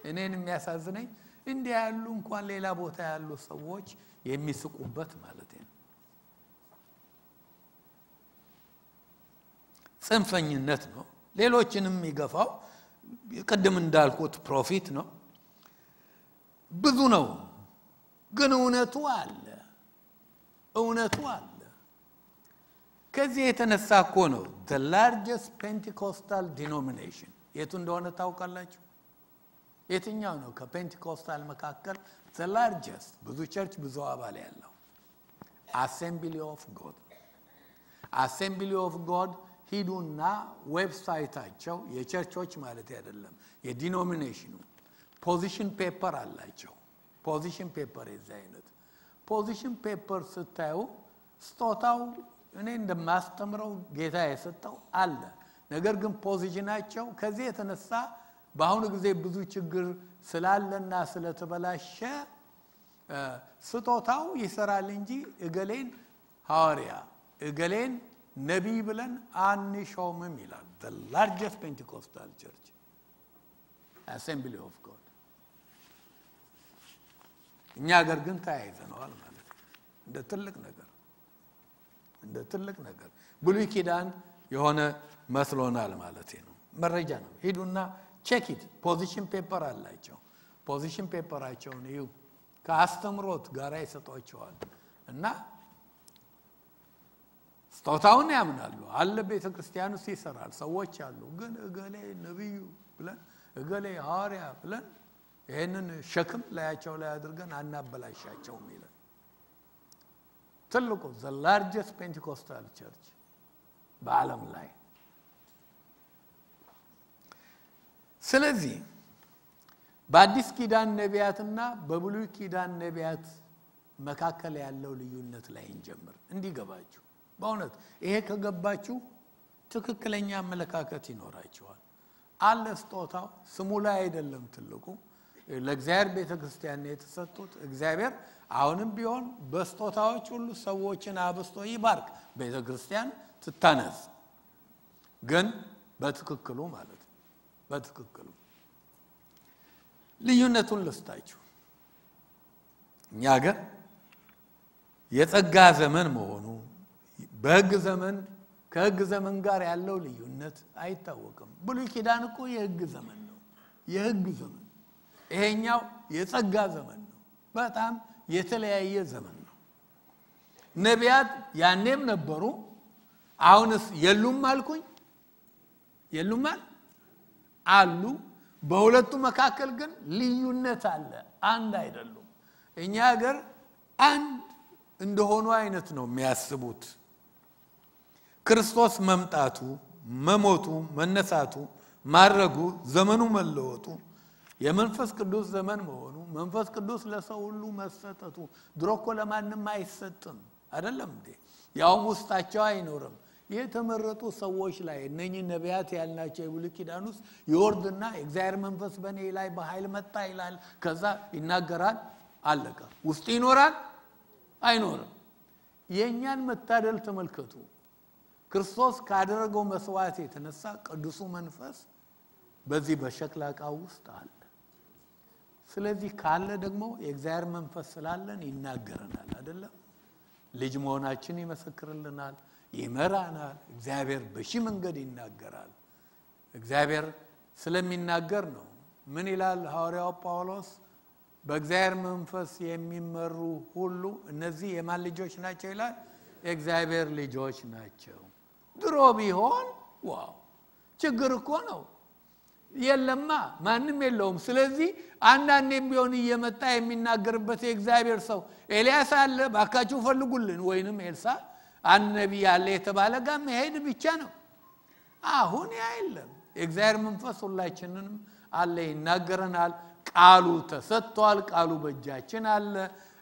እኔን የሚያሳዝነኝ እንዲህ ያሉ እንኳን ሌላ ቦታ ያሉ ሰዎች የሚስቁበት ማለት ነው። ጽንፈኝነት ነው። ሌሎችንም የሚገፋው ቅድም እንዳልኩት ፕሮፊት ነው። ብዙ ነው፣ ግን እውነቱ አለ እውነቱ አለ። ከዚህ የተነሳ እኮ ነው the largest Pentecostal denomination የቱ እንደሆነ ታውቃላችሁ? የትኛው ነው ከፔንቴኮስታል መካከል the largest ብዙ church ብዙ አባል ያለው Assembly of God Assembly of God ሂዱና website ኣቸው የቸርቾች ማለት አይደለም የ denomination ኑ position paper አላቸው። position paper የዚህ አይነት position paper ስታዩ ስጦታው እኔ እንደማስተምረው ጌታ የሰጠው አለ። ነገር ግን position ኣቸው ከዚህ የተነሳ በአሁኑ ጊዜ ብዙ ችግር ስላለና ስለተበላሸ ስጦታው ይሰራል እንጂ እገሌን ሐዋርያ እገሌን ነቢይ ብለን አንሾምም ይላል። largest Pentecostal church Assembly of God እኛ ሀገር ግን ተያይዘነዋል ማለት ነው። እንደ ትልቅ ነገር እንደ ትልቅ ነገር። ብሉይ ኪዳን የሆነ መስሎናል ማለት ነው። መረጃ ነው። ሂዱና check it position paper አላቸው። position paper ኣቸውን ይዩ ከአስተምሮት ጋር ይሰጧቸዋል። እና ስጦታውን ያምናሉ። አለ ቤተ ክርስቲያን ውስጥ ይሰራል። ሰዎች አሉ። ግን እገሌ ነቢዩ ብለን እገሌ ሐዋርያ ብለን ይህንን ሸክም ላያቸው ላይ አድርገን አናበላሻቸውም ይለን ትልቁ the largest Pentecostal church በዓለም ላይ። ስለዚህ በአዲስ ኪዳን ነቢያትና በብሉይ ኪዳን ነቢያት መካከል ያለው ልዩነት ላይ እንጀምር እንዲገባችሁ በእውነት ይሄ ከገባችሁ ትክክለኛ አመለካከት ይኖራችኋል። አለ ስጦታው ስሙ ላይ አይደለም ትልቁ። ለእግዚአብሔር ቤተ ክርስቲያን የተሰጡት። እግዚአብሔር አሁንም ቢሆን በስጦታዎች ሁሉ ሰዎችን አብስቶ ይባርክ። ቤተ ክርስቲያን ትታነስ ግን በትክክሉ ማለት ነው። በትክክሉ ልዩነቱን ልስታችሁ እኛ ሀገር የጸጋ ዘመን መሆኑ በህግ ዘመን ከህግ ዘመን ጋር ያለው ልዩነት አይታወቅም። ብሉይ ኪዳን እኮ የህግ ዘመን ነው። የህግ ዘመን። ይሄኛው የጸጋ ዘመን ነው። በጣም የተለያየ ዘመን ነው። ነቢያት ያኔም ነበሩ። አሁንስ የሉም አልኩኝ? የሉማል አሉ። በሁለቱ መካከል ግን ልዩነት አለ። አንድ አይደሉም። እኛ ሀገር አንድ እንደሆኑ አይነት ነው የሚያስቡት ክርስቶስ መምጣቱ መሞቱ መነሳቱ ማድረጉ ዘመኑ መለወጡ የመንፈስ ቅዱስ ዘመን መሆኑ መንፈስ ቅዱስ ለሰው ሁሉ መሰጠቱ ድሮ ለማንም አይሰጥም። አይደለም እንዴ? ያውም ውስጣቸው አይኖርም። የተመረጡ ሰዎች ላይ እነኚህ ነቢያት ያልናቸው የብሉይ ኪዳን ውስጥ ይወርድና የእግዚአብሔር መንፈስ በእኔ ላይ በኃይል መጣ ይላል። ከዛ ይናገራል አለቀ። ውስጥ ይኖራል አይኖርም። የእኛን መታደል ተመልከቱ ክርስቶስ ካደረገው መስዋዕት የተነሳ ቅዱሱ መንፈስ በዚህ በሸክላ ዕቃ ውስጥ አለ። ስለዚህ ካለ ደግሞ የእግዚአብሔር መንፈስ ስላለን ይናገረናል አይደለም? ልጅ መሆናችን ይመሰክርልናል ይመራናል እግዚአብሔር በሺ መንገድ ይናገራል። እግዚአብሔር ስለሚናገር ነው። ምን ይላል ሐዋርያው ጳውሎስ? በእግዚአብሔር መንፈስ የሚመሩ ሁሉ እነዚህ የማን ልጆች ናቸው ይላል? የእግዚአብሔር ልጆች ናቸው ድሮ ቢሆን ዋው! ችግር እኮ ነው። የለማ ማንም የለውም። ስለዚህ አንዳንዴም ቢሆን እየመጣ የሚናገርበት የእግዚአብሔር ሰው ኤልያስ አለ ባካችሁ ፈልጉልን። ወይንም ኤልሳ አንድ ነቢይ አለ የተባለ ጋር መሄድ ብቻ ነው። አሁን ያ የለም። የእግዚአብሔር መንፈስ ሁላችንንም አለ ይናገረናል። ቃሉ ተሰጥቷል ቃሉ በእጃችን አለ።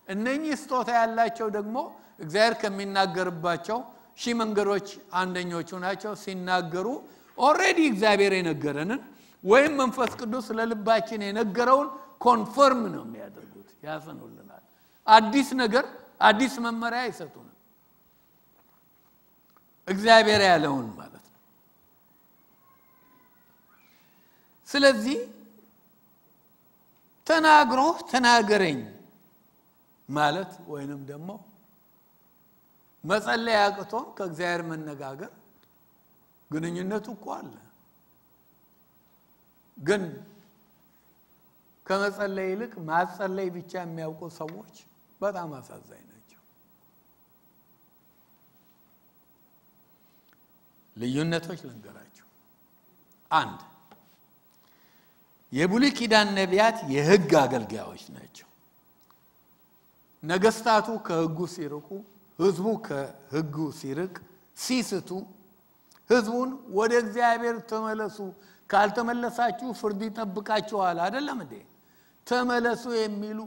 እነኚህ ስጦታ ያላቸው ደግሞ እግዚአብሔር ከሚናገርባቸው ሺህ መንገዶች አንደኞቹ ናቸው ሲናገሩ already እግዚአብሔር የነገረንን ወይም መንፈስ ቅዱስ ለልባችን የነገረውን ኮንፈርም ነው የሚያደርጉት ያሰኑልናል አዲስ ነገር አዲስ መመሪያ አይሰጡንም። እግዚአብሔር ያለውን ማለት ነው። ስለዚህ ተናግሮ ተናገረኝ ማለት ወይንም ደግሞ መጸለይ አቅቶን ከእግዚአብሔር መነጋገር ግንኙነቱ እኮ አለ። ግን ከመጸለይ ይልቅ ማጸለይ ብቻ የሚያውቁ ሰዎች በጣም አሳዛኝ ናቸው። ልዩነቶች ልንገራቸው አንድ የብሉይ ኪዳን ነቢያት የሕግ አገልጋዮች ናቸው። ነገስታቱ ከሕጉ ሲርቁ፣ ህዝቡ ከሕጉ ሲርቅ ሲስቱ ህዝቡን ወደ እግዚአብሔር ተመለሱ፣ ካልተመለሳችሁ ፍርድ ይጠብቃችኋል። አይደለም እንዴ? ተመለሱ የሚሉ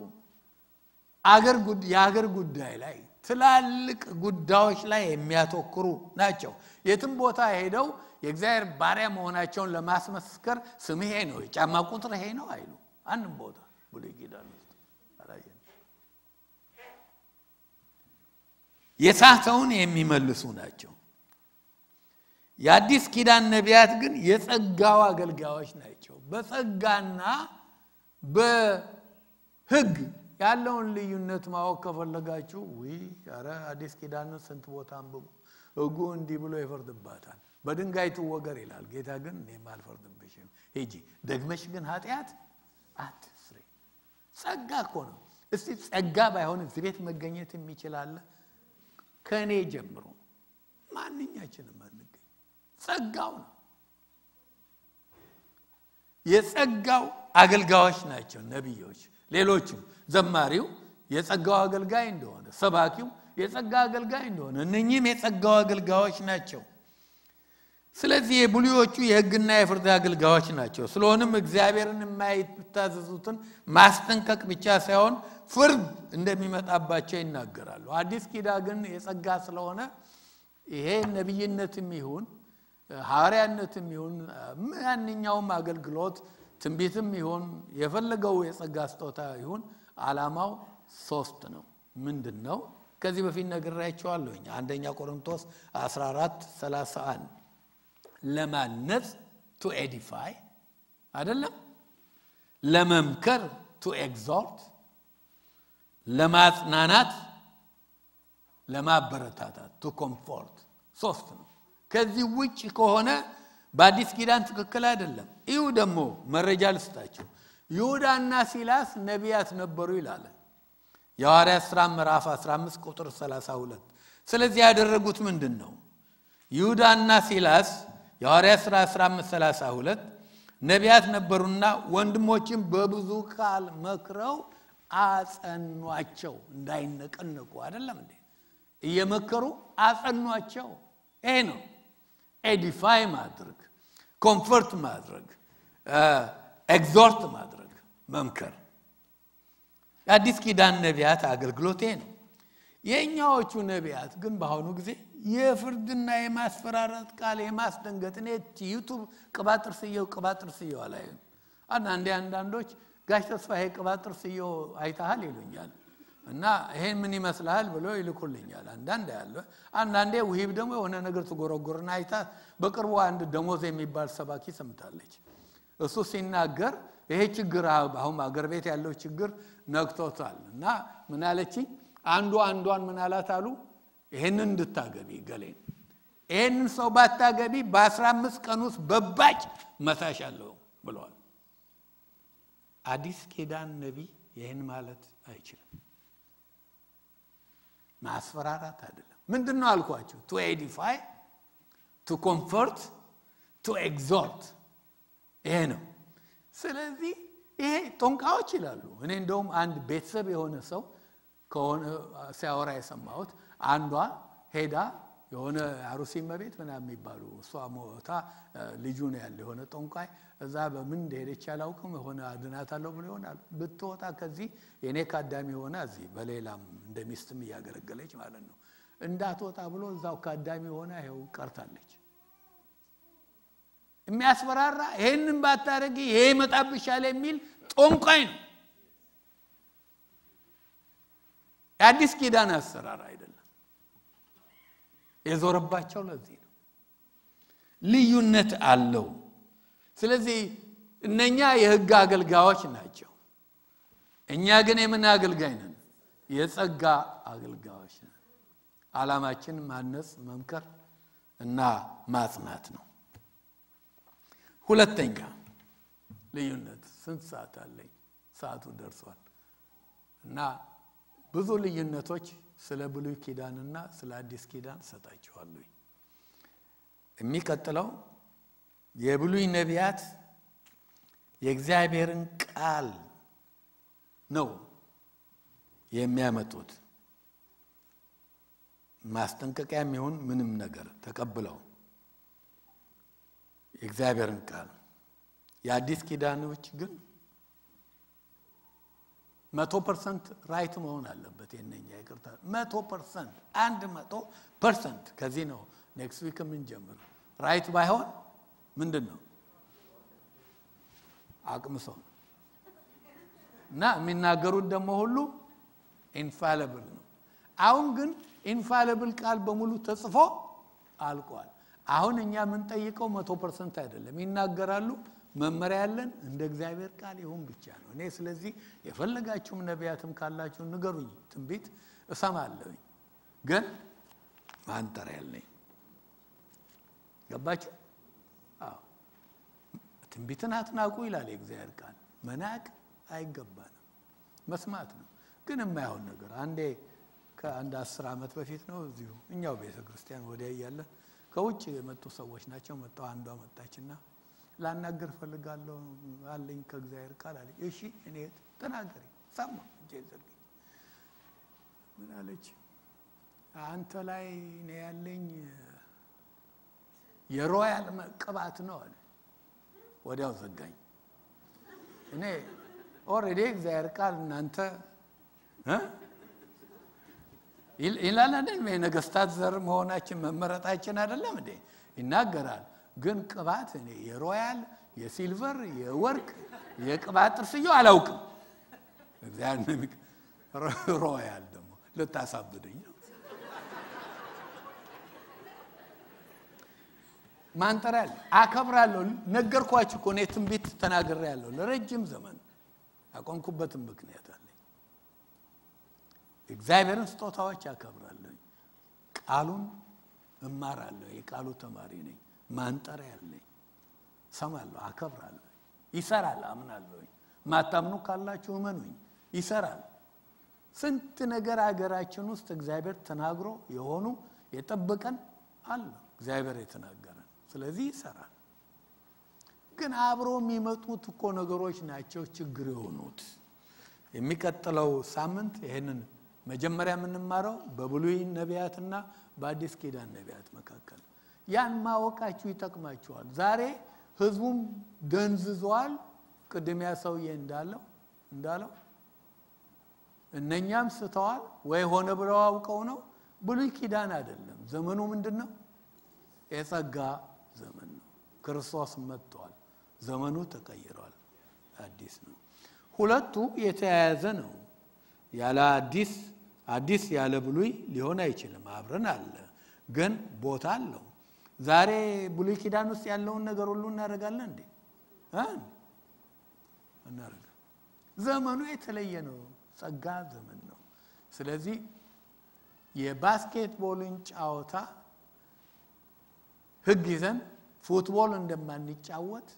የአገር ጉዳይ ላይ ትላልቅ ጉዳዮች ላይ የሚያተኩሩ ናቸው። የትም ቦታ ሄደው የእግዚአብሔር ባሪያ መሆናቸውን ለማስመስከር ስም ይሄ ነው፣ የጫማ ቁጥር ይሄ ነው አይሉ። አንድም ቦታ ብሉይ ኪዳን ውስጥ አላየንም። የሳተውን የሚመልሱ ናቸው። የአዲስ ኪዳን ነቢያት ግን የጸጋው አገልጋዮች ናቸው። በጸጋና በሕግ ያለውን ልዩነት ማወቅ ከፈለጋችሁ ውይ ኧረ አዲስ ኪዳን ስንት ቦታ አንብቡ። ሕጉ እንዲህ ብሎ ይፈርድባታል። በድንጋይ ትወገር ይላል። ጌታ ግን እኔም አልፈርድብሽም፣ ሂጂ ደግመሽ ግን ኃጢአት አትስሪ። ጸጋ እኮ ነው። እስቲ ጸጋ ባይሆን እዚህ ቤት መገኘት የሚችላለ ከእኔ ጀምሮ ማንኛችንም አንገኝ። ጸጋው ነው። የጸጋው አገልጋዮች ናቸው ነቢዮች። ሌሎችም ዘማሪው የጸጋው አገልጋይ እንደሆነ፣ ሰባኪው የጸጋ አገልጋይ እንደሆነ እነኚህም የጸጋው አገልጋዮች ናቸው። ስለዚህ የብሉዮቹ የሕግና የፍርድ አገልጋዮች ናቸው። ስለሆነም እግዚአብሔርን የማይታዘዙትን ማስጠንቀቅ ብቻ ሳይሆን ፍርድ እንደሚመጣባቸው ይናገራሉ። አዲስ ኪዳን ግን የጸጋ ስለሆነ ይሄ ነቢይነትም ይሁን ሐዋርያነትም ይሁን ማንኛውም አገልግሎት ትንቢትም ይሁን የፈለገው የጸጋ ስጦታ ይሁን ዓላማው ሶስት ነው። ምንድን ነው? ከዚህ በፊት ነግሬያቸዋለሁኝ። አንደኛ ቆሮንቶስ 14 31 ለማነጽ to edify አይደለም፣ ለመምከር to exhort፣ ለማጽናናት፣ ለማበረታታት to comfort። ሶስት ነው። ከዚህ ውጭ ከሆነ በአዲስ ኪዳን ትክክል አይደለም። ይሄው ደግሞ መረጃ ልስጣችሁ። ይሁዳና ሲላስ ነቢያት ነበሩ ይላል የሐዋርያት ሥራ ምዕራፍ 15 ቁጥር 32። ስለዚህ ያደረጉት ምንድን ነው? ይሁዳና ሲላስ የሐዋርያት ሥራ 15 32 ነቢያት ነበሩና ወንድሞችን በብዙ ቃል መክረው አጸኗቸው። እንዳይነቀነቁ አይደለም እንዴ? እየመከሩ አጸኗቸው። ይሄ ነው edify ማድረግ፣ comfort ማድረግ፣ exhort ማድረግ፣ መምከር። የአዲስ ኪዳን ነቢያት አገልግሎት ይሄ ነው። የእኛዎቹ ነቢያት ግን በአሁኑ ጊዜ የፍርድና የማስፈራራት ቃል የማስደንገጥ እኔ YouTube ቅባጥር ስየው ቅባጥር ስየው አላይ አንዳንዴ አንዳንዶች ጋሽ ተስፋዬ ቅባጥር ስየው አይተሃል ይሉኛል እና ይሄን ምን ይመስልሃል ብሎ ይልኩልኛል። አንዳንድ ያለ አንዳንዴ ውሂብ ደግሞ የሆነ ነገር ትጎረጎርና አይታ በቅርቡ አንድ ደሞዝ የሚባል ሰባኪ ሰምታለች። እሱ ሲናገር ይሄ ችግር አሁን አገር ቤት ያለው ችግር ነግቶታል እና ምን አለችኝ አንዱ አንዷን ምን አላት አሉ ይሄንን እንድታገቢ ገሌን ይሄንን ሰው ባታገቢ በአስራ አምስት ቀን ውስጥ በባጭ መታሽ አለው ብለዋል። አዲስ ኪዳን ነቢይ ይህን ማለት አይችልም። ማስፈራራት አይደለም። ምንድን ነው አልኳቸው? to edify to comfort to exhort ይሄ ነው። ስለዚህ ይሄ ጠንቋዮች ይላሉ። እኔ እንደውም አንድ ቤተሰብ የሆነ ሰው ሲያወራ የሰማሁት አንዷ ሄዳ የሆነ አሩሲ መቤት ምናምን የሚባሉ እሷ ሞታ ልጁ ነው ያለ የሆነ ጠንቋይ እዛ በምን እንደሄደች አላውቅም። የሆነ አድናታለሁ ብሎ ይሆናል ብትወጣ ከዚህ የእኔ ካዳሚ ሆና እዚህ በሌላም እንደ ሚስትም እያገለገለች ማለት ነው እንዳትወጣ ብሎ እዛው ካዳሚ ሆና ይኸው ቀርታለች። የሚያስፈራራ ይሄንን ባታደርጊ ይሄ ይመጣብሻል የሚል ጠንቋይ ነው። የአዲስ ኪዳን አሰራር አይደለም። የዞረባቸው ለዚህ ነው። ልዩነት አለው። ስለዚህ እነኛ የሕግ አገልጋዮች ናቸው። እኛ ግን የምን አገልጋይ ነን? የጸጋ አገልጋዮች ነን። ዓላማችን ማነጽ፣ መምከር እና ማጽናት ነው። ሁለተኛ ልዩነት ስንት ሰዓት አለኝ? ሰዓቱ ደርሷል እና ብዙ ልዩነቶች ስለ ብሉይ ኪዳንና ስለ አዲስ ኪዳን ሰጣችኋለሁ። የሚቀጥለው የብሉይ ነቢያት የእግዚአብሔርን ቃል ነው የሚያመጡት። ማስጠንቀቂያ የሚሆን ምንም ነገር ተቀብለው የእግዚአብሔርን ቃል የአዲስ ኪዳኖች ግን መቶ percent right መሆን አለበት። የነኛ ይቅርታ መቶ percent አንድ መቶ percent ከዚህ ነው next week የምንጀምር። right ባይሆን ምንድን ነው አቅምሰው ነው እና የሚናገሩት ደግሞ ሁሉ infallible ነው። አሁን ግን infallible ቃል በሙሉ ተጽፎ አልቋል። አሁን እኛ የምንጠይቀው መቶ percent አይደለም። ይናገራሉ መመሪያ ያለን እንደ እግዚአብሔር ቃል ይሁን ብቻ ነው። እኔ ስለዚህ የፈለጋችሁም ነቢያትም ካላችሁ ንገሩኝ፣ ትንቢት እሰማለሁኝ፣ ግን ማንጠሪያ ያለኝ ገባችሁ? ትንቢትን አትናቁ ይላል የእግዚአብሔር ቃል። መናቅ አይገባንም፣ መስማት ነው። ግን የማይሆን ነገር አንዴ ከአንድ አስር ዓመት በፊት ነው እዚሁ እኛው ቤተ ክርስቲያን ወዲያ እያለን ከውጭ የመጡ ሰዎች ናቸው። መጣው አንዷ መጣችና ላናገር ፈልጋለሁ አለኝ ከእግዚአብሔር ቃል አለኝ። እሺ እኔ ተናገሪ ሰማ እጄ ዘርግኝ ምን አለች? አንተ ላይ እኔ ያለኝ የ royal ቅባት ነው አለ። ወዲያው ዘጋኝ። እኔ already እግዚአብሔር ቃል እናንተ ይላል አይደል? የነገስታት ዘር መሆናችን መመረጣችን አይደለም እንዴ? ይናገራል። ግን ቅባት እኔ የ royal የሲልቨር የወርቅ የቅባት ጥርስየው አላውቅም። ሮያል ደግሞ ልታሳብደኝ ነው። ማንጠሪያ አከብራለሁ። ነገርኳችሁ እኮ እኔ ትንቢት ተናግሬያለሁ ለረጅም ዘመን ያቆምኩበትም ምክንያት አለኝ። እግዚአብሔርን ስጦታዎች አከብራለሁ። ቃሉን እማራለሁ። የቃሉ ተማሪ ነኝ። ማንጠሪያ አለኝ። ሰማለሁ፣ አከብራለሁ። ይሰራል፣ አምናለሁ። ማታምኑ ካላችሁ እመኑኝ፣ ይሰራል። ስንት ነገር ሀገራችን ውስጥ እግዚአብሔር ተናግሮ የሆኑ የጠበቀን አለ እግዚአብሔር የተናገረን። ስለዚህ ይሰራል። ግን አብሮ የሚመጡት እኮ ነገሮች ናቸው ችግር የሆኑት። የሚቀጥለው ሳምንት ይህንን መጀመሪያ የምንማረው በብሉይ ነቢያትና በአዲስ ኪዳን ነቢያት መካከል ያን ማወቃችሁ ይጠቅማችኋል። ዛሬ ህዝቡም ደንዝዟል። ቅድሚያ ሰውዬ እንዳለው እንዳለው እነኛም ስተዋል ወይ ሆነ ብለው አውቀው ነው። ብሉይ ኪዳን አይደለም። ዘመኑ ምንድን ነው? የጸጋ ዘመን ነው። ክርስቶስ መጥቷል። ዘመኑ ተቀይሯል። አዲስ ነው። ሁለቱ የተያያዘ ነው። ያለ አዲስ አዲስ ያለ ብሉይ ሊሆን አይችልም። አብረን አለ፣ ግን ቦታ አለው። ዛሬ ብሉይ ኪዳን ውስጥ ያለውን ነገር ሁሉ እናደርጋለን እንዴ? እናደርጋ ዘመኑ የተለየ ነው። ጸጋ ዘመን ነው። ስለዚህ የባስኬትቦልን ጨዋታ ህግ ይዘን ፉትቦል እንደማንጫወት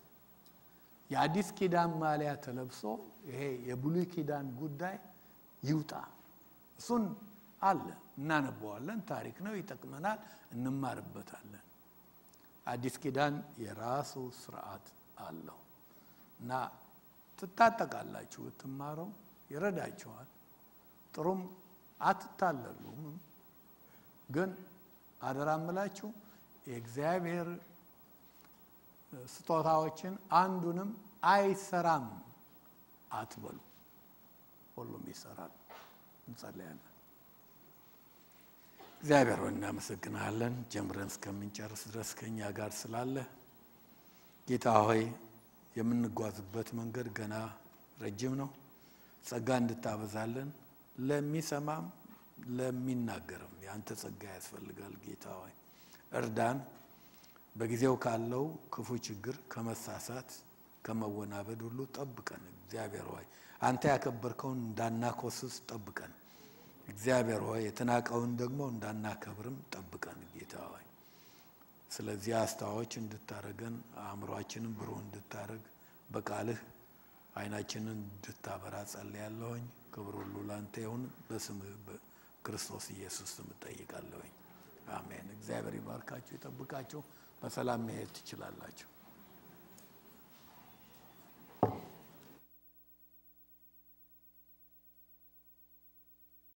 የአዲስ ኪዳን ማሊያ ተለብሶ ይሄ የብሉይ ኪዳን ጉዳይ ይውጣ። እሱን አለ እናነበዋለን። ታሪክ ነው፣ ይጠቅመናል፣ እንማርበታለን። አዲስ ኪዳን የራሱ ስርዓት አለው እና ትታጠቃላችሁ፣ ብትማረው ይረዳችኋል። ጥሩም አትታለሉም። ግን አደራ እምላችሁ የእግዚአብሔር ስጦታዎችን አንዱንም አይሰራም አትበሉ። ሁሉም ይሰራል። እንጸለያለን። እግዚአብሔር ሆይ እናመሰግናለን። ጀምረን እስከምንጨርስ ድረስ ከእኛ ጋር ስላለ ጌታ ሆይ የምንጓዝበት መንገድ ገና ረጅም ነው። ጸጋ እንድታበዛለን ለሚሰማም ለሚናገርም የአንተ ጸጋ ያስፈልጋል። ጌታ ሆይ እርዳን። በጊዜው ካለው ክፉ ችግር ከመሳሳት ከመወናበድ ሁሉ ጠብቀን። እግዚአብሔር ሆይ አንተ ያከበርከውን እንዳናኮስስ ጠብቀን። እግዚአብሔር ሆይ የተናቀውን ደግሞ እንዳናከብርም ጠብቀን። ጌታ ሆይ ስለዚህ አስተዋዮች እንድታረገን አእምሯችንን ብሩህ እንድታረግ በቃልህ አይናችንን እንድታበራ ጸልያለሁኝ። ክብር ሁሉ ላንተ ይሁን። በስምህ በክርስቶስ ኢየሱስ ስም እጠይቃለሁኝ። አሜን። እግዚአብሔር ይባርካችሁ፣ ይጠብቃችሁ። በሰላም መሄድ ትችላላችሁ።